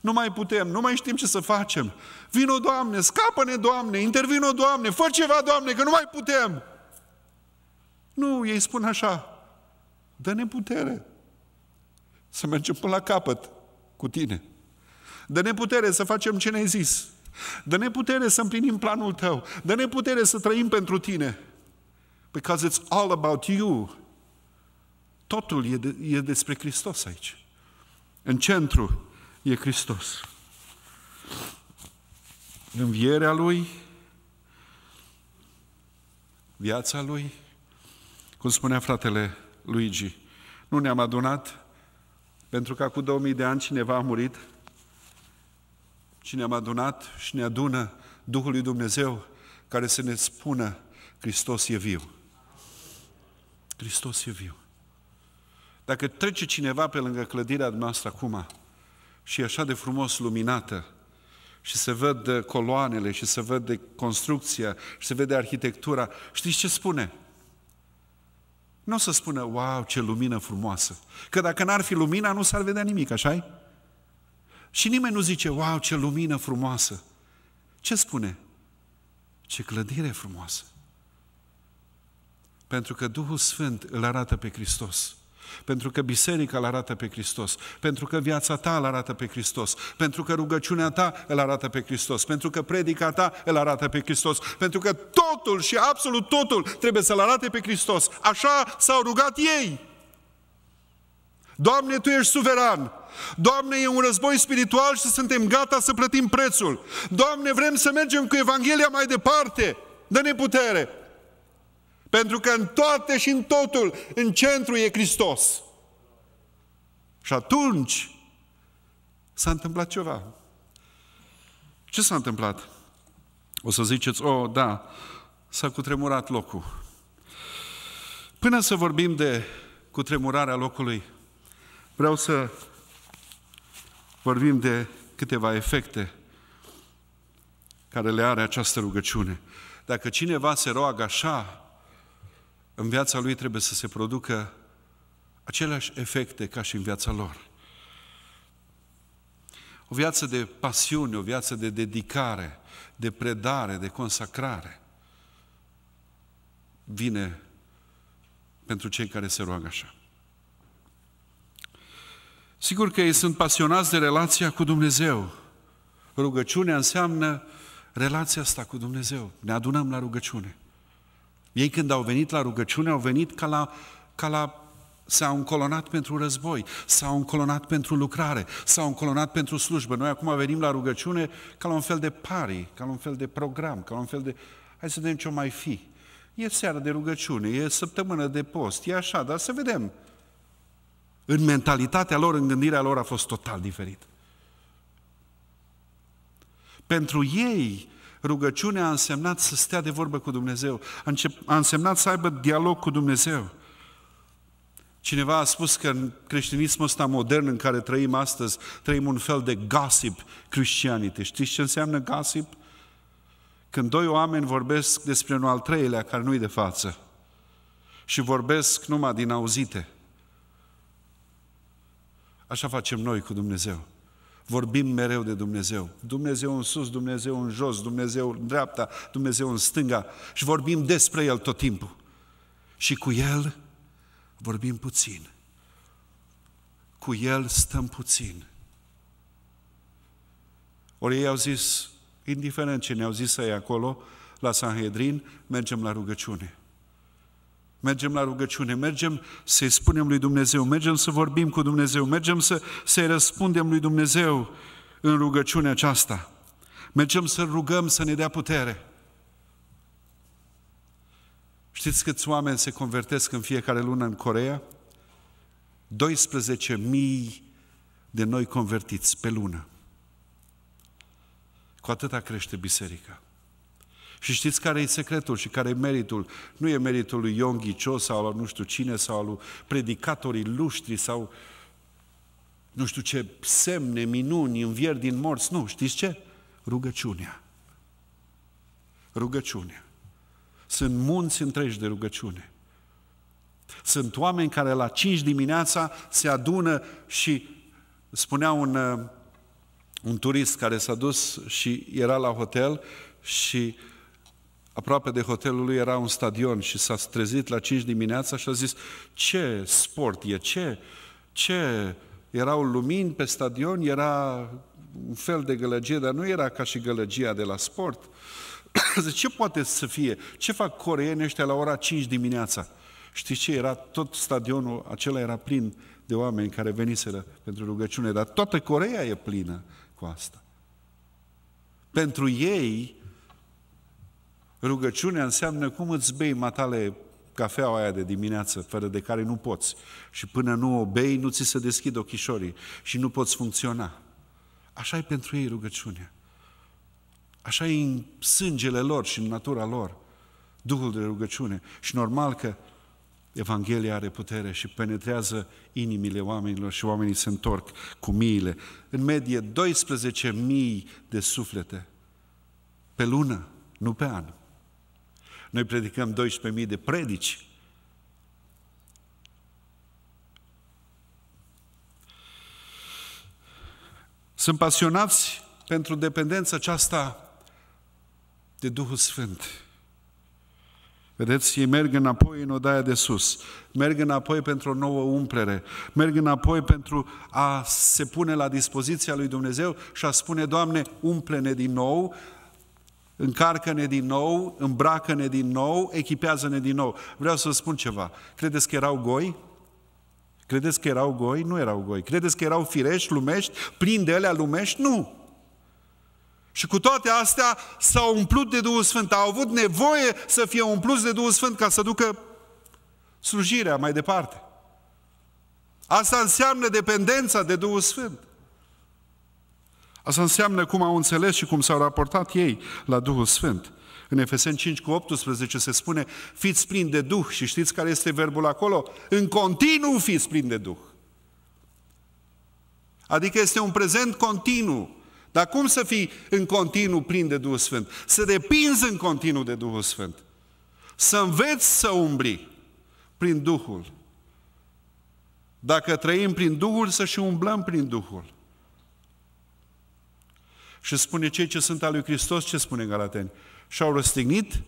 nu mai putem, nu mai știm ce să facem. Vino, Doamne, scapă-ne, Doamne, intervino, Doamne, fă ceva, Doamne, că nu mai putem. Nu, ei spun așa, dă-ne putere să mergem până la capăt cu tine. Dă-ne putere să facem ce ne-ai zis. Dă-ne putere să împlinim planul tău. Dă-ne putere să trăim pentru tine. Because it's all about you. Totul e, de, e despre Hristos aici. În centru e Hristos. Învierea Lui, viața Lui, cum spunea fratele Luigi, nu ne-am adunat pentru că cu 2000 de ani cineva a murit, ci ne-am adunat și ne adună Duhul lui Dumnezeu care să ne spună Hristos e viu. Hristos e viu. Dacă trece cineva pe lângă clădirea noastră acum și e așa de frumos luminată și se văd coloanele și se vede construcția și se vede arhitectura, știți ce spune? Nu o să spună, wow, ce lumină frumoasă. Că dacă n-ar fi lumina, nu s-ar vedea nimic, așa -i? Și nimeni nu zice, wow, ce lumină frumoasă. Ce spune? Ce clădire frumoasă. Pentru că Duhul Sfânt îl arată pe Hristos. Pentru că biserica îl arată pe Hristos, pentru că viața ta îl arată pe Hristos, pentru că rugăciunea ta îl arată pe Hristos, pentru că predica ta îl arată pe Hristos, pentru că totul și absolut totul trebuie să-L arate pe Hristos. Așa s-au rugat ei. Doamne, Tu ești suveran. Doamne, e un război spiritual și suntem gata să plătim prețul. Doamne, vrem să mergem cu Evanghelia mai departe. Dă-ne putere. Pentru că în toate și în totul, în centru e Hristos. Și atunci s-a întâmplat ceva. Ce s-a întâmplat? O să ziceți, oh, da, s-a cutremurat locul. Până să vorbim de cutremurarea locului, vreau să vorbim de câteva efecte care le are această rugăciune. Dacă cineva se roagă așa, în viața lui trebuie să se producă aceleași efecte ca și în viața lor. O viață de pasiune, o viață de dedicare, de predare, de consacrare vine pentru cei care se roagă așa. Sigur că ei sunt pasionați de relația cu Dumnezeu. Rugăciunea înseamnă relația asta cu Dumnezeu. Ne adunăm la rugăciune. Ei când au venit la rugăciune, au venit ca la, ca la s-au încolonat pentru război, s-au încolonat pentru lucrare, s-au încolonat pentru slujbă. Noi acum venim la rugăciune ca la un fel de pari, ca la un fel de program, ca la un fel de... Hai să vedem ce o mai fi. E seara de rugăciune, e săptămână de post, e așa, dar să vedem. În mentalitatea lor, în gândirea lor a fost total diferit. Pentru ei, rugăciunea a însemnat să stea de vorbă cu Dumnezeu, a însemnat să aibă dialog cu Dumnezeu. Cineva a spus că în creștinismul ăsta modern în care trăim astăzi, trăim un fel de gossip Christianity. Știți ce înseamnă gossip? Când doi oameni vorbesc despre un al treilea care nu-i de față și vorbesc numai din auzite. Așa facem noi cu Dumnezeu. Vorbim mereu de Dumnezeu. Dumnezeu în sus, Dumnezeu în jos, Dumnezeu în dreapta, Dumnezeu în stânga și vorbim despre El tot timpul. Și cu El vorbim puțin. Cu El stăm puțin. Ori ei au zis, indiferent ce ne-au zis ei acolo, la Sanhedrin, mergem la rugăciune. Mergem la rugăciune, mergem să-i spunem lui Dumnezeu, mergem să vorbim cu Dumnezeu, mergem să, să-i răspundem lui Dumnezeu în rugăciunea aceasta. Mergem să rugăm să ne dea putere. Știți câți oameni se convertesc în fiecare lună în Corea? 12.000 de noi convertiți pe lună. Cu atâta crește biserica. Și știți care e secretul și care e meritul? Nu e meritul lui Ion Ghicio sau al nu știu cine sau al lui predicatorii luștri sau nu știu ce semne, minuni, învieri din morți. Nu, știți ce? Rugăciunea. Rugăciunea. Sunt munți întregi de rugăciune. Sunt oameni care la 5 dimineața se adună și spunea un, uh, un turist care s-a dus și era la hotel și aproape de hotelul lui era un stadion și s-a trezit la 5 dimineața și a zis ce sport e, ce, ce erau lumini pe stadion, era un fel de gălăgie, dar nu era ca și gălăgia de la sport. ce poate să fie? Ce fac coreenii ăștia la ora 5 dimineața? Știți ce? Era tot stadionul acela era plin de oameni care veniseră pentru rugăciune, dar toată Coreea e plină cu asta. Pentru ei, rugăciunea înseamnă cum îți bei matale cafeaua aia de dimineață, fără de care nu poți. Și până nu o bei, nu ți se deschid ochișorii și nu poți funcționa. Așa e pentru ei rugăciunea. Așa e în sângele lor și în natura lor. Duhul de rugăciune. Și normal că Evanghelia are putere și penetrează inimile oamenilor și oamenii se întorc cu miile. În medie 12.000 de suflete pe lună, nu pe an. Noi predicăm 12.000 de predici. Sunt pasionați pentru dependența aceasta de Duhul Sfânt. Vedeți, ei merg înapoi în odaia de sus, merg înapoi pentru o nouă umplere, merg înapoi pentru a se pune la dispoziția lui Dumnezeu și a spune, Doamne, umple-ne din nou, încarcă-ne din nou, îmbracă-ne din nou, echipează-ne din nou. Vreau să spun ceva. Credeți că erau goi? Credeți că erau goi? Nu erau goi. Credeți că erau firești, lumești, plini de alea lumești? Nu. Și cu toate astea s-au umplut de Duhul Sfânt, au avut nevoie să fie umpluți de Duhul Sfânt ca să ducă slujirea mai departe. Asta înseamnă dependența de Duhul Sfânt. Asta înseamnă cum au înțeles și cum s-au raportat ei la Duhul Sfânt. În Efeseni 5 cu 18 se spune, fiți plini de Duh și știți care este verbul acolo? În continuu fiți plini de Duh. Adică este un prezent continuu. Dar cum să fii în continuu plin de Duhul Sfânt? Să depinzi în continuu de Duhul Sfânt. Să înveți să umbli prin Duhul. Dacă trăim prin Duhul, să și umblăm prin Duhul. Și spune cei ce sunt al lui Hristos, ce spune Galateni? Și-au răstignit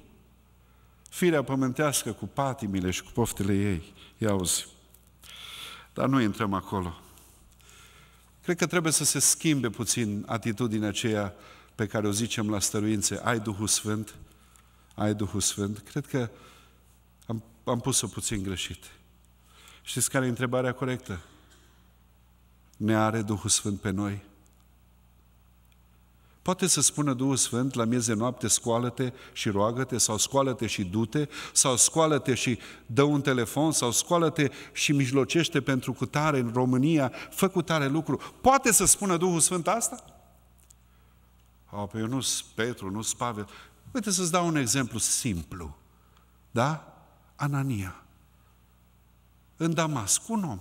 firea pământească cu patimile și cu poftele ei. Ia auzi. Dar nu intrăm acolo. Cred că trebuie să se schimbe puțin atitudinea aceea pe care o zicem la stăruințe. Ai Duhul Sfânt? Ai Duhul Sfânt? Cred că am, am pus-o puțin greșit. Știți care e întrebarea corectă? Ne are Duhul Sfânt pe noi? Poate să spună Duhul Sfânt la miez de noapte, scoală-te și roagă-te, sau scoală-te și du-te, sau scoală-te și dă un telefon, sau scoală-te și mijlocește pentru cutare în România, fă cutare lucru. Poate să spună Duhul Sfânt asta? Oh, pe eu nu sunt Petru, nu sunt Pavel. Uite să-ți dau un exemplu simplu. Da? Anania. În Damasc, un om,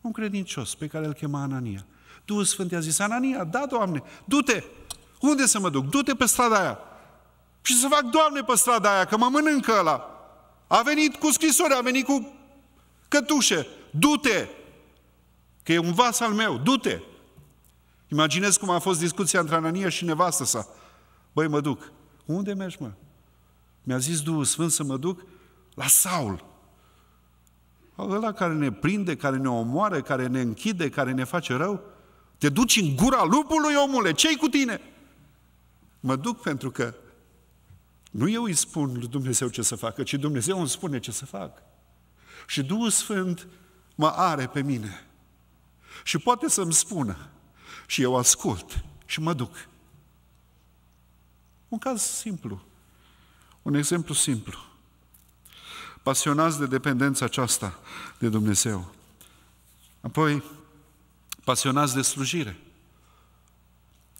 un credincios pe care îl chema Anania. Duhul Sfânt i-a zis, Anania, da, Doamne, du-te, unde să mă duc? Du-te pe strada aia. Și să fac, Doamne, pe strada aia, că mă mănâncă ăla. A venit cu scrisori, a venit cu cătușe. Du-te! Că e un vas al meu. Du-te! Imaginez cum a fost discuția între Anania și nevastă sa. Băi, mă duc. Unde mergi, mă? Mi-a zis Duhul Sfânt să mă duc la Saul. Ăla care ne prinde, care ne omoară, care ne închide, care ne face rău. Te duci în gura lupului, omule, ce cu tine? Mă duc pentru că nu eu îi spun lui Dumnezeu ce să facă, ci Dumnezeu îmi spune ce să fac. Și Duhul Sfânt mă are pe mine. Și poate să-mi spună. Și eu ascult și mă duc. Un caz simplu. Un exemplu simplu. Pasionați de dependența aceasta de Dumnezeu. Apoi, pasionați de slujire.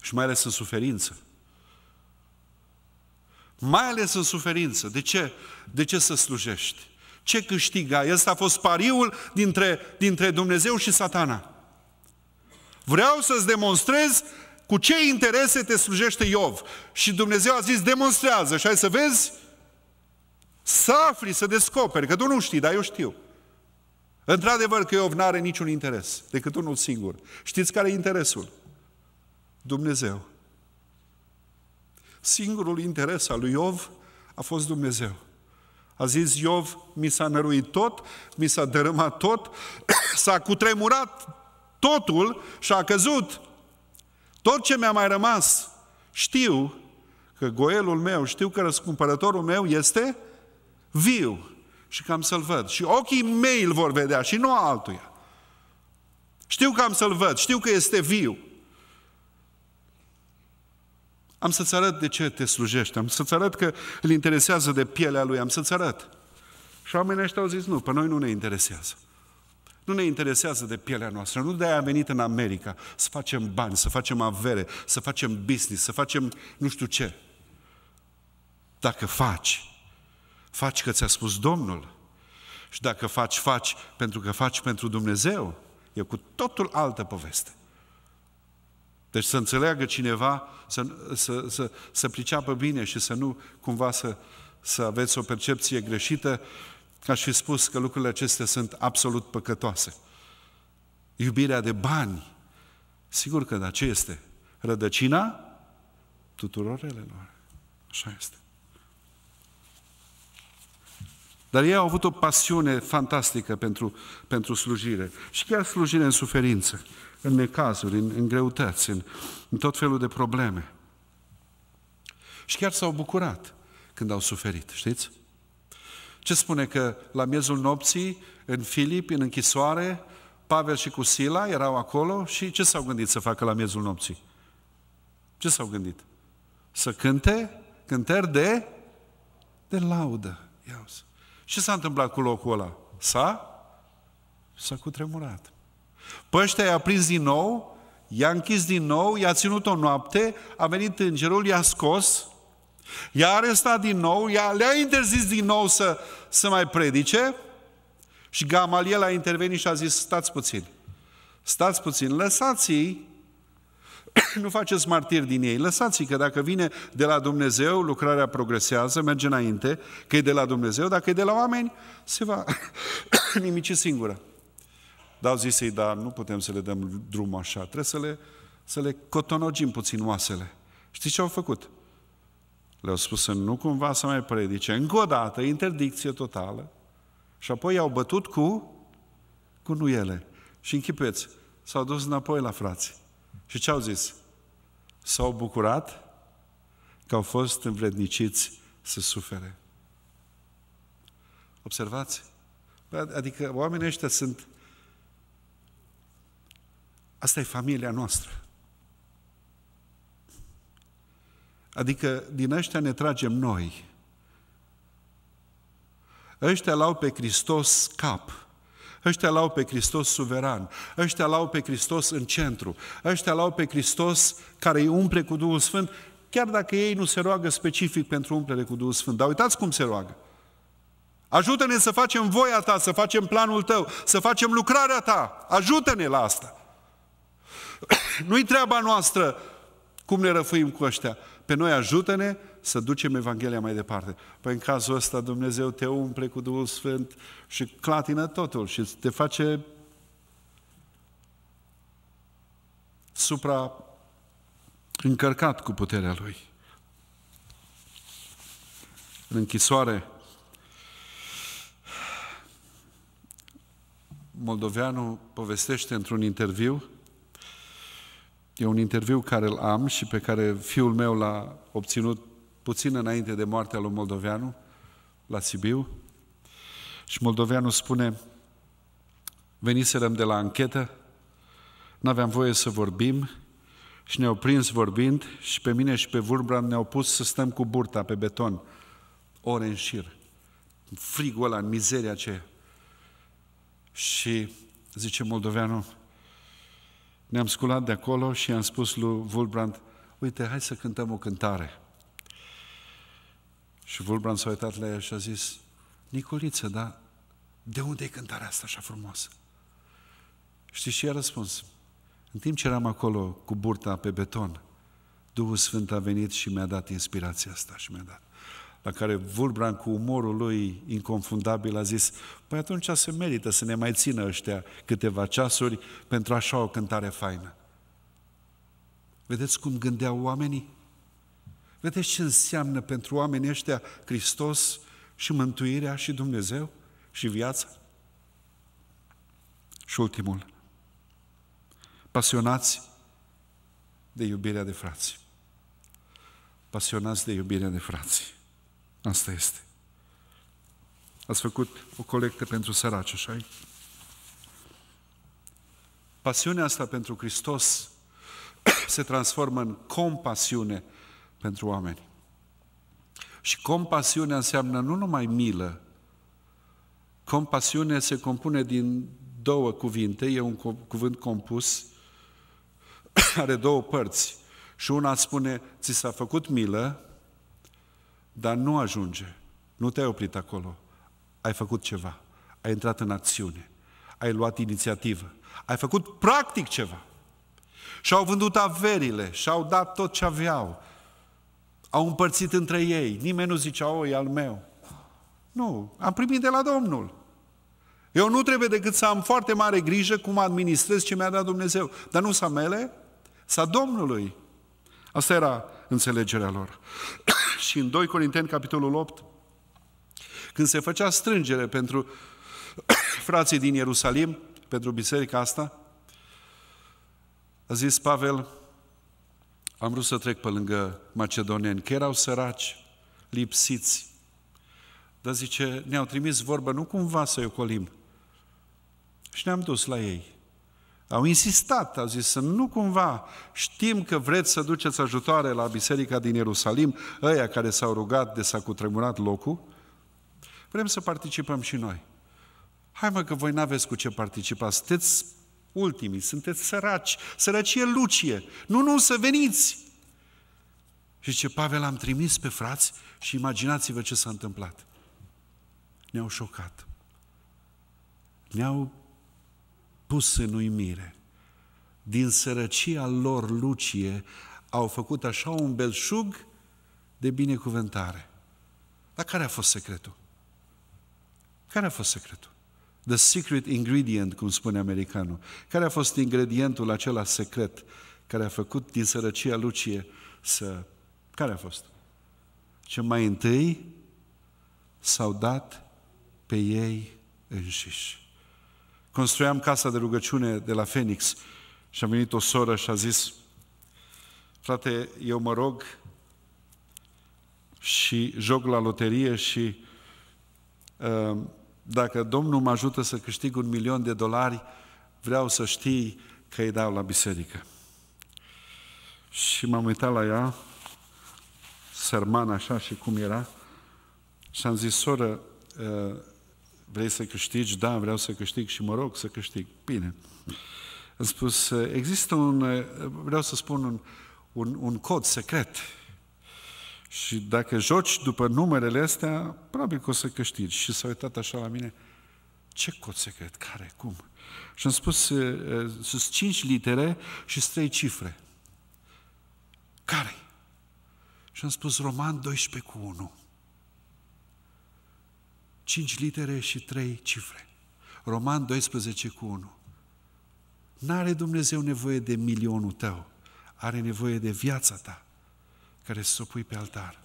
Și mai ales în suferință. Mai ales în suferință. De ce? De ce să slujești? Ce câștiga? Ăsta a fost pariul dintre, dintre Dumnezeu și satana. Vreau să-ți demonstrez cu ce interese te slujește Iov. Și Dumnezeu a zis, demonstrează și hai să vezi, să afli, să descoperi, că tu nu știi, dar eu știu. Într-adevăr că Iov nu are niciun interes, decât unul singur. Știți care e interesul? Dumnezeu. Singurul interes al lui Iov a fost Dumnezeu. A zis Iov, mi s-a năruit tot, mi s-a dărâmat tot, s-a cutremurat totul și a căzut. Tot ce mi-a mai rămas, știu că goelul meu, știu că răscumpărătorul meu este viu și că am să-l văd. Și ochii mei îl vor vedea și nu altuia. Știu că am să-l văd, știu că este viu. Am să-ți arăt de ce te slujește, am să-ți arăt că îl interesează de pielea lui, am să-ți arăt. Și oamenii ăștia au zis, nu, pe noi nu ne interesează. Nu ne interesează de pielea noastră. Nu de-aia am venit în America să facem bani, să facem avere, să facem business, să facem nu știu ce. Dacă faci, faci că ți-a spus Domnul. Și dacă faci, faci pentru că faci pentru Dumnezeu, e cu totul altă poveste. Deci să înțeleagă cineva, să, să, să, să priceapă bine și să nu cumva să, să aveți o percepție greșită, ca și spus că lucrurile acestea sunt absolut păcătoase. Iubirea de bani, sigur că da, ce este? Rădăcina tuturor relelor. Așa este. Dar ei au avut o pasiune fantastică pentru, pentru slujire. Și chiar slujire în suferință în necazuri, în, în greutăți, în, în tot felul de probleme. Și chiar s-au bucurat când au suferit, știți? Ce spune că la miezul nopții, în Filip, în închisoare, Pavel și cu Sila erau acolo și ce s-au gândit să facă la miezul nopții? Ce s-au gândit? Să cânte cântări de, de laudă. Ia Ce s-a întâmplat cu locul ăla? S-a? S-a cutremurat. Pe ăștia i-a prins din nou, i-a închis din nou, i-a ținut o noapte, a venit îngerul, i-a scos, i-a arestat din nou, i-a, le-a interzis din nou să, să mai predice și Gamaliel a intervenit și a zis, stați puțin, Stați puțin, lăsați-i, nu faceți martiri din ei, lăsați-i că dacă vine de la Dumnezeu, lucrarea progresează, merge înainte, că e de la Dumnezeu, dacă e de la oameni, se va nimici singură. Dar au zis ei, da, nu putem să le dăm drumul așa, trebuie să le, să le cotonogim puțin oasele. Știți ce au făcut? Le-au spus să nu cumva să mai predice. Încă o dată, interdicție totală. Și apoi i-au bătut cu, cu nuiele. Și închipeți, s-au dus înapoi la frați. Și ce au zis? S-au bucurat că au fost învredniciți să sufere. Observați? Adică oamenii ăștia sunt... Asta e familia noastră. Adică din ăștia ne tragem noi. Ăștia l-au pe Hristos cap. Ăștia l-au pe Hristos suveran. Ăștia l-au pe Hristos în centru. Ăștia l-au pe Hristos care îi umple cu Duhul Sfânt, chiar dacă ei nu se roagă specific pentru umplere cu Duhul Sfânt. Dar uitați cum se roagă. Ajută-ne să facem voia ta, să facem planul tău, să facem lucrarea ta. Ajută-ne la asta. Nu-i treaba noastră cum ne răfuim cu ăștia. Pe noi ajută-ne să ducem Evanghelia mai departe. Păi în cazul ăsta Dumnezeu te umple cu Duhul Sfânt și clatină totul și te face supra încărcat cu puterea Lui. În închisoare, Moldoveanu povestește într-un interviu E un interviu care îl am și pe care fiul meu l-a obținut puțin înainte de moartea lui Moldoveanu, la Sibiu. Și Moldoveanu spune, veniserăm de la anchetă, n-aveam voie să vorbim și ne-au prins vorbind și pe mine și pe Vurbrand ne-au pus să stăm cu burta pe beton, ore în șir. Frigul ăla, în mizeria aceea. Și zice Moldoveanu, ne-am sculat de acolo și am spus lui Vulbrand, uite, hai să cântăm o cântare. Și Vulbrand s-a uitat la el și a zis, Nicoliță, da, de unde e cântarea asta așa frumoasă? Știți ce a răspuns? În timp ce eram acolo cu burta pe beton, Duhul Sfânt a venit și mi-a dat inspirația asta și mi-a dat la care Vulbran cu umorul lui inconfundabil a zis, păi atunci se merită să ne mai țină ăștia câteva ceasuri pentru așa o cântare faină. Vedeți cum gândeau oamenii? Vedeți ce înseamnă pentru oamenii ăștia Hristos și mântuirea și Dumnezeu și viața? Și ultimul, pasionați de iubirea de frați. Pasionați de iubirea de frați. Asta este. Ați făcut o colectă pentru săraci, așa Pasiunea asta pentru Hristos se transformă în compasiune pentru oameni. Și compasiunea înseamnă nu numai milă. Compasiune se compune din două cuvinte, e un cuvânt compus, are două părți. Și una spune, ți s-a făcut milă, dar nu ajunge. Nu te-ai oprit acolo. Ai făcut ceva. Ai intrat în acțiune. Ai luat inițiativă. Ai făcut practic ceva. Și-au vândut averile, și-au dat tot ce aveau. Au împărțit între ei. Nimeni nu zicea, o, e al meu. Nu, am primit de la Domnul. Eu nu trebuie decât să am foarte mare grijă cum administrez ce mi-a dat Dumnezeu. Dar nu să mele, să Domnului. Asta era înțelegerea lor. Și în 2 Corinteni, capitolul 8, când se făcea strângere pentru frații din Ierusalim, pentru biserica asta, a zis Pavel, am vrut să trec pe lângă macedoneni, că erau săraci, lipsiți. Dar zice, ne-au trimis vorbă, nu cumva să-i ocolim. Și ne-am dus la ei. Au insistat, au zis să nu cumva, știm că vreți să duceți ajutoare la biserica din Ierusalim, ăia care s-au rugat de s-a cutremurat locul, vrem să participăm și noi. Hai mă că voi n-aveți cu ce participa, sunteți ultimii, sunteți săraci, sărăcie lucie, nu, nu, să veniți! Și ce Pavel am trimis pe frați și imaginați-vă ce s-a întâmplat. Ne-au șocat. Ne-au pus în uimire. din sărăcia lor lucie, au făcut așa un belșug de binecuvântare. Dar care a fost secretul? Care a fost secretul? The secret ingredient, cum spune americanul. Care a fost ingredientul acela secret care a făcut din sărăcia lucie să... Care a fost? Ce mai întâi s-au dat pe ei înșiși. Construiam casa de rugăciune de la Phoenix și a venit o soră și a zis, frate, eu mă rog și joc la loterie și uh, dacă Domnul mă ajută să câștig un milion de dolari, vreau să știi că îi dau la biserică. Și m-am uitat la ea, sărman așa și cum era, și am zis, soră, uh, vrei să câștigi? Da, vreau să câștig și mă rog să câștig. Bine. Am spus, există un, vreau să spun, un, un, un cod secret. Și dacă joci după numerele astea, probabil că o să câștigi. Și s-a uitat așa la mine, ce cod secret? Care? Cum? Și am spus, sunt cinci litere și trei cifre. Care? Și am spus Roman 12 cu 1. Cinci litere și trei cifre. Roman 12 cu 1. N-are Dumnezeu nevoie de milionul tău, are nevoie de viața ta, care să o pui pe altar.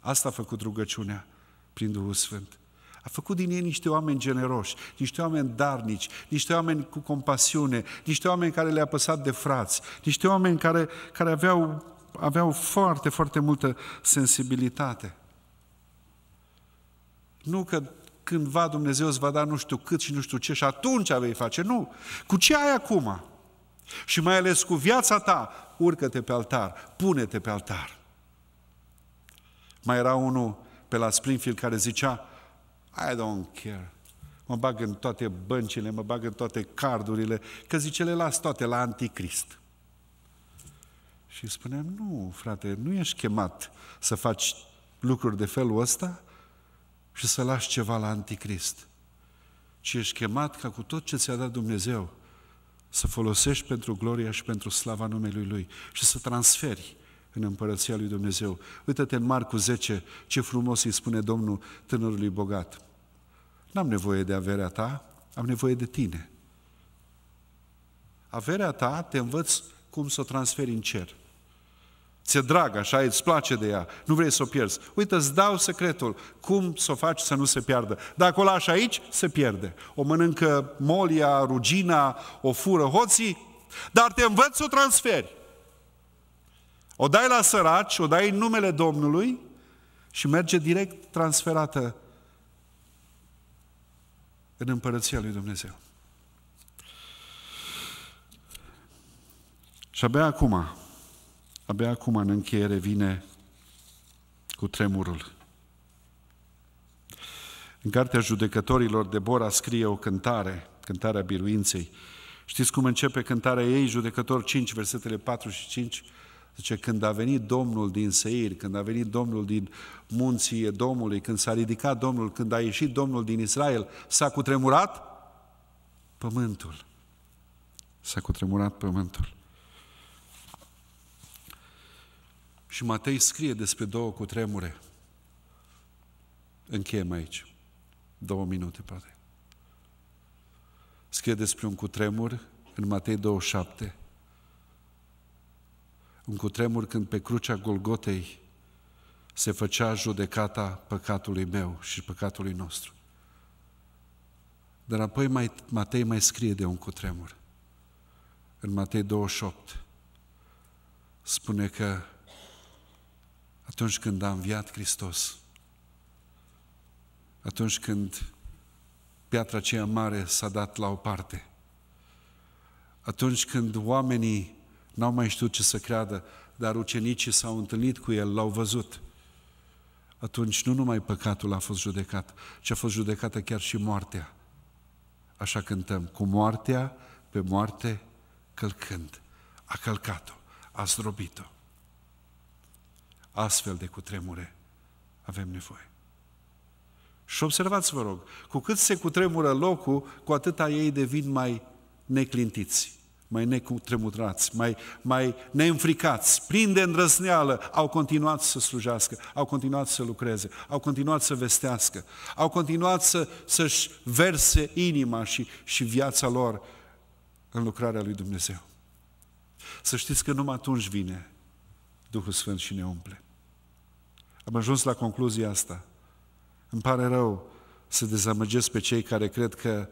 Asta a făcut rugăciunea prin Duhul Sfânt. A făcut din ei niște oameni generoși, niște oameni darnici, niște oameni cu compasiune, niște oameni care le-a păsat de frați, niște oameni care, care aveau, aveau foarte, foarte multă sensibilitate. Nu că cândva Dumnezeu îți va da nu știu cât și nu știu ce și atunci vei face. Nu. Cu ce ai acum? Și mai ales cu viața ta, urcă-te pe altar, pune-te pe altar. Mai era unul pe la Springfield care zicea, I don't care. Mă bag în toate băncile, mă bag în toate cardurile, că zice, le las toate la anticrist. Și spuneam, nu, frate, nu ești chemat să faci lucruri de felul ăsta, și să lași ceva la anticrist, ci ești chemat ca cu tot ce ți-a dat Dumnezeu să folosești pentru gloria și pentru slava numelui Lui și să transferi în împărăția lui Dumnezeu. Uită-te în Marcu 10, ce frumos îi spune Domnul tânărului bogat. N-am nevoie de averea ta, am nevoie de tine. Averea ta te învăț cum să o transferi în cer. Ți-e dragă, așa, îți place de ea, nu vrei să o pierzi. Uite, îți dau secretul, cum să o faci să nu se piardă. Dacă o lași aici, se pierde. O mănâncă molia, rugina, o fură hoții, dar te învăț să o transferi. O dai la săraci, o dai în numele Domnului și merge direct transferată în împărăția lui Dumnezeu. Și abia acum, Abia acum, în încheiere, vine cu tremurul. În cartea judecătorilor, Debora scrie o cântare, cântarea biruinței. Știți cum începe cântarea ei, judecător 5, versetele 4 și 5? Zice, când a venit Domnul din Seir, când a venit Domnul din munții Domnului, când s-a ridicat Domnul, când a ieșit Domnul din Israel, s-a cutremurat pământul. S-a cutremurat pământul. Și Matei scrie despre două cutremure. Încheiem aici. Două minute, poate. Scrie despre un cutremur în Matei 27. Un cutremur când pe crucea Golgotei se făcea judecata păcatului meu și păcatului nostru. Dar apoi mai, Matei mai scrie de un cutremur. În Matei 28 spune că atunci când a înviat Hristos, atunci când piatra aceea mare s-a dat la o parte, atunci când oamenii n-au mai știut ce să creadă, dar ucenicii s-au întâlnit cu El, l-au văzut, atunci nu numai păcatul a fost judecat, ci a fost judecată chiar și moartea. Așa cântăm, cu moartea pe moarte călcând. A călcat-o, a zdrobit-o. Astfel de cutremure avem nevoie. Și observați, vă rog, cu cât se cutremură locul, cu atâta ei devin mai neclintiți, mai necutremurați, mai, mai neînfricați, plini de îndrăzneală, au continuat să slujească, au continuat să lucreze, au continuat să vestească, au continuat să, să-și verse inima și, și viața lor în lucrarea lui Dumnezeu. Să știți că numai atunci vine Duhul Sfânt și ne umple. Am ajuns la concluzia asta. Îmi pare rău să dezamăgesc pe cei care cred că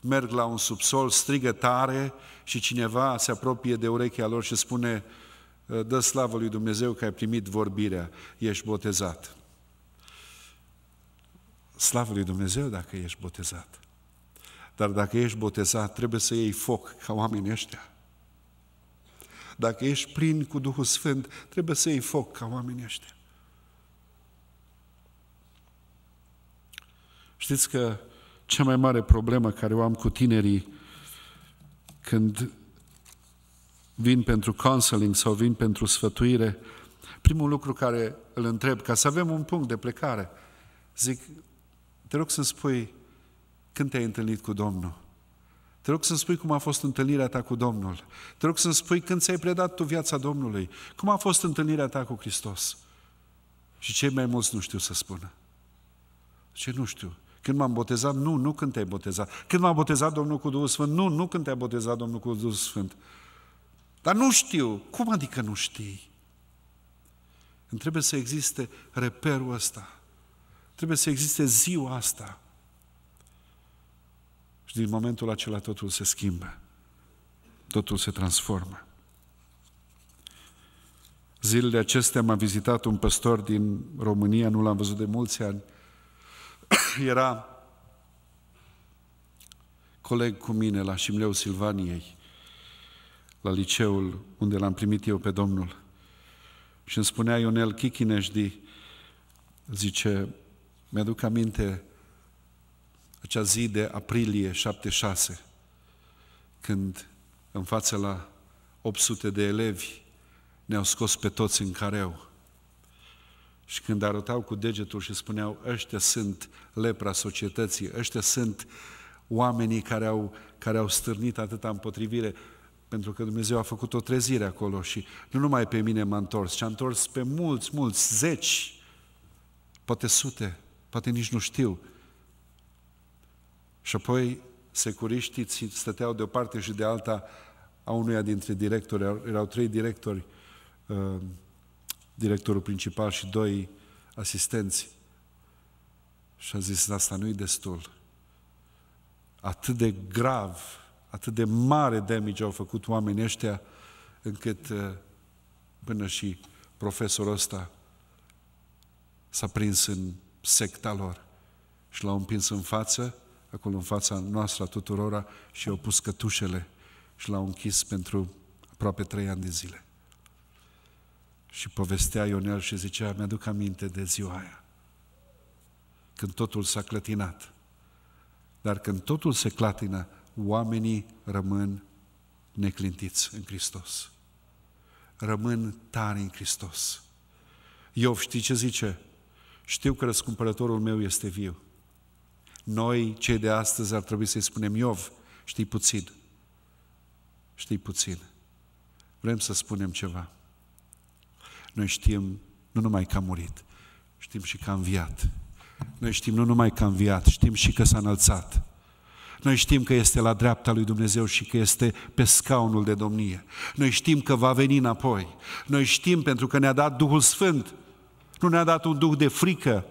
merg la un subsol, strigă tare și cineva se apropie de urechea lor și spune dă slavă lui Dumnezeu că ai primit vorbirea, ești botezat. Slavă lui Dumnezeu dacă ești botezat. Dar dacă ești botezat, trebuie să iei foc ca oamenii ăștia. Dacă ești plin cu Duhul Sfânt, trebuie să iei foc ca oamenii ăștia. Știți că cea mai mare problemă care o am cu tinerii când vin pentru counseling sau vin pentru sfătuire, primul lucru care îl întreb, ca să avem un punct de plecare, zic, te rog să-mi spui când te-ai întâlnit cu Domnul. Te rog să-mi spui cum a fost întâlnirea ta cu Domnul. Te rog să-mi spui când ți-ai predat tu viața Domnului. Cum a fost întâlnirea ta cu Hristos. Și cei mai mulți nu știu să spună. Ce nu știu. Când m-am botezat? Nu, nu când te-ai botezat. Când m-a botezat Domnul cu Duhul Sfânt? Nu, nu când te-a botezat Domnul cu Duhul Sfânt. Dar nu știu. Cum adică nu știi? Îmi trebuie să existe reperul ăsta. Trebuie să existe ziua asta. Și din momentul acela totul se schimbă. Totul se transformă. Zilele acestea m-a vizitat un păstor din România, nu l-am văzut de mulți ani, era coleg cu mine la Șimleu Silvaniei, la liceul unde l-am primit eu pe Domnul. Și îmi spunea Ionel Chichineșdi, zice, mi-aduc aminte acea zi de aprilie 76, când în fața la 800 de elevi ne-au scos pe toți în careu și când arătau cu degetul și spuneau, ăștia sunt lepra societății, ăștia sunt oamenii care au, care au stârnit atâta împotrivire, pentru că Dumnezeu a făcut o trezire acolo și nu numai pe mine m-a întors, ci a întors pe mulți, mulți, zeci, poate sute, poate nici nu știu. Și apoi securiștii stăteau de o parte și de alta a unuia dintre directori, erau trei directori, uh, directorul principal și doi asistenți. Și a zis, asta nu-i destul. Atât de grav, atât de mare damage au făcut oamenii ăștia, încât uh, până și profesorul ăsta s-a prins în secta lor și l-au împins în față, acolo în fața noastră a tuturora și i-au pus cătușele și l-au închis pentru aproape trei ani de zile. Și povestea Ionel și zicea, mi-aduc aminte de ziua aia, când totul s-a clătinat. Dar când totul se clatină, oamenii rămân neclintiți în Hristos. Rămân tari în Hristos. Iov, știi ce zice? Știu că răscumpărătorul meu este viu. Noi, cei de astăzi, ar trebui să-i spunem, Iov, știi puțin. Știi puțin. Vrem să spunem ceva. Noi știm nu numai că a murit, știm și că a înviat. Noi știm nu numai că a înviat, știm și că s-a înălțat. Noi știm că este la dreapta lui Dumnezeu și că este pe scaunul de domnie. Noi știm că va veni înapoi. Noi știm pentru că ne-a dat Duhul Sfânt. Nu ne-a dat un duh de frică,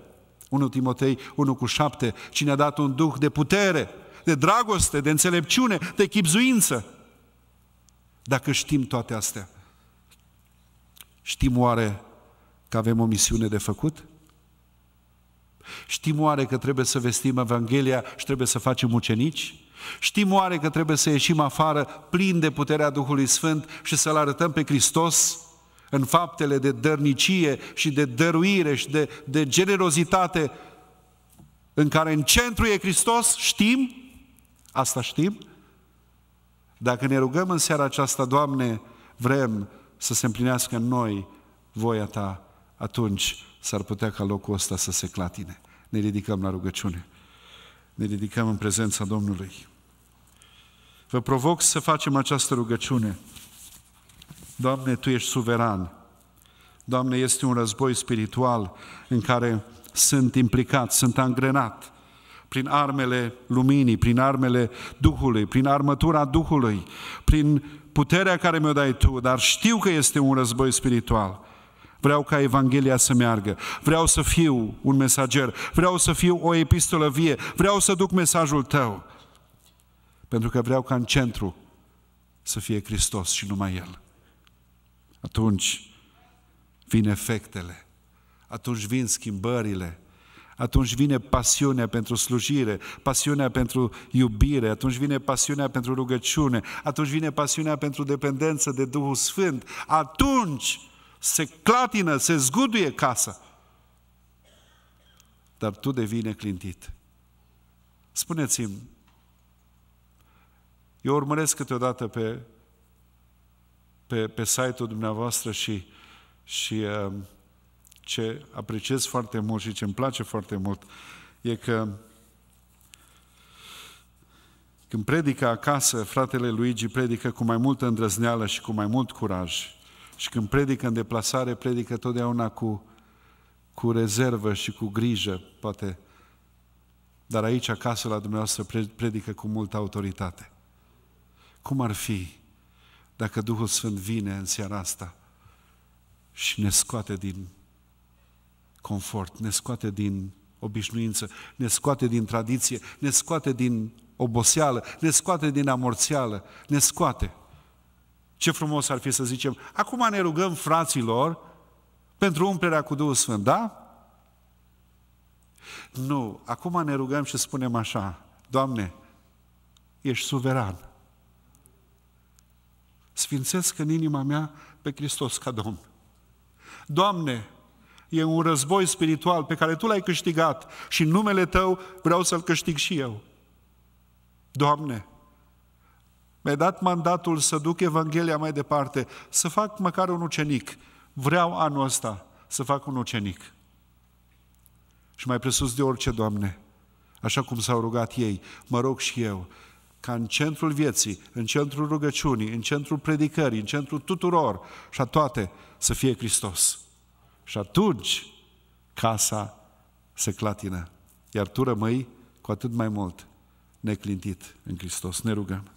1 Timotei 1 cu 7, ci ne-a dat un duh de putere, de dragoste, de înțelepciune, de chipzuință. Dacă știm toate astea, Știm oare că avem o misiune de făcut? Știm oare că trebuie să vestim Evanghelia și trebuie să facem ucenici? Știm oare că trebuie să ieșim afară plin de puterea Duhului Sfânt și să-L arătăm pe Hristos în faptele de dărnicie și de dăruire și de, de generozitate în care în centru e Hristos? Știm? Asta știm? Dacă ne rugăm în seara aceasta, Doamne, vrem să se împlinească în noi voia ta, atunci s-ar putea ca locul ăsta să se clatine. Ne ridicăm la rugăciune. Ne ridicăm în prezența Domnului. Vă provoc să facem această rugăciune. Doamne, Tu ești suveran. Doamne, este un război spiritual în care sunt implicat, sunt angrenat prin armele luminii, prin armele Duhului, prin armătura Duhului, prin puterea care mi-o dai Tu, dar știu că este un război spiritual. Vreau ca Evanghelia să meargă. Vreau să fiu un mesager. Vreau să fiu o epistolă vie. Vreau să duc mesajul Tău. Pentru că vreau ca în centru să fie Hristos și numai El. Atunci vin efectele. Atunci vin schimbările atunci vine pasiunea pentru slujire, pasiunea pentru iubire, atunci vine pasiunea pentru rugăciune, atunci vine pasiunea pentru dependență de Duhul Sfânt, atunci se clatină, se zguduie casa. Dar tu devii neclintit. Spuneți-mi, eu urmăresc câteodată pe, pe, pe site-ul dumneavoastră și, și uh, ce apreciez foarte mult și ce îmi place foarte mult e că când predică acasă, fratele Luigi predică cu mai multă îndrăzneală și cu mai mult curaj. Și când predică în deplasare, predică totdeauna cu, cu rezervă și cu grijă, poate. Dar aici, acasă, la dumneavoastră, predică cu multă autoritate. Cum ar fi dacă Duhul Sfânt vine în seara asta și ne scoate din confort, ne scoate din obișnuință, ne scoate din tradiție, ne scoate din oboseală, ne scoate din amorțială, ne scoate. Ce frumos ar fi să zicem, acum ne rugăm fraților pentru umplerea cu Duhul Sfânt, da? Nu, acum ne rugăm și spunem așa, Doamne, ești suveran. Sfințesc în inima mea pe Hristos ca Domn. Doamne, E un război spiritual pe care Tu l-ai câștigat și în numele Tău vreau să-l câștig și eu. Doamne, mi-ai dat mandatul să duc Evanghelia mai departe, să fac măcar un ucenic. Vreau anul ăsta să fac un ucenic. Și mai presus de orice, Doamne, așa cum s-au rugat ei, mă rog și eu, ca în centrul vieții, în centrul rugăciunii, în centrul predicării, în centrul tuturor și a toate să fie Hristos. Și atunci casa se clatină. Iar tu rămâi cu atât mai mult neclintit în Hristos. Ne rugăm.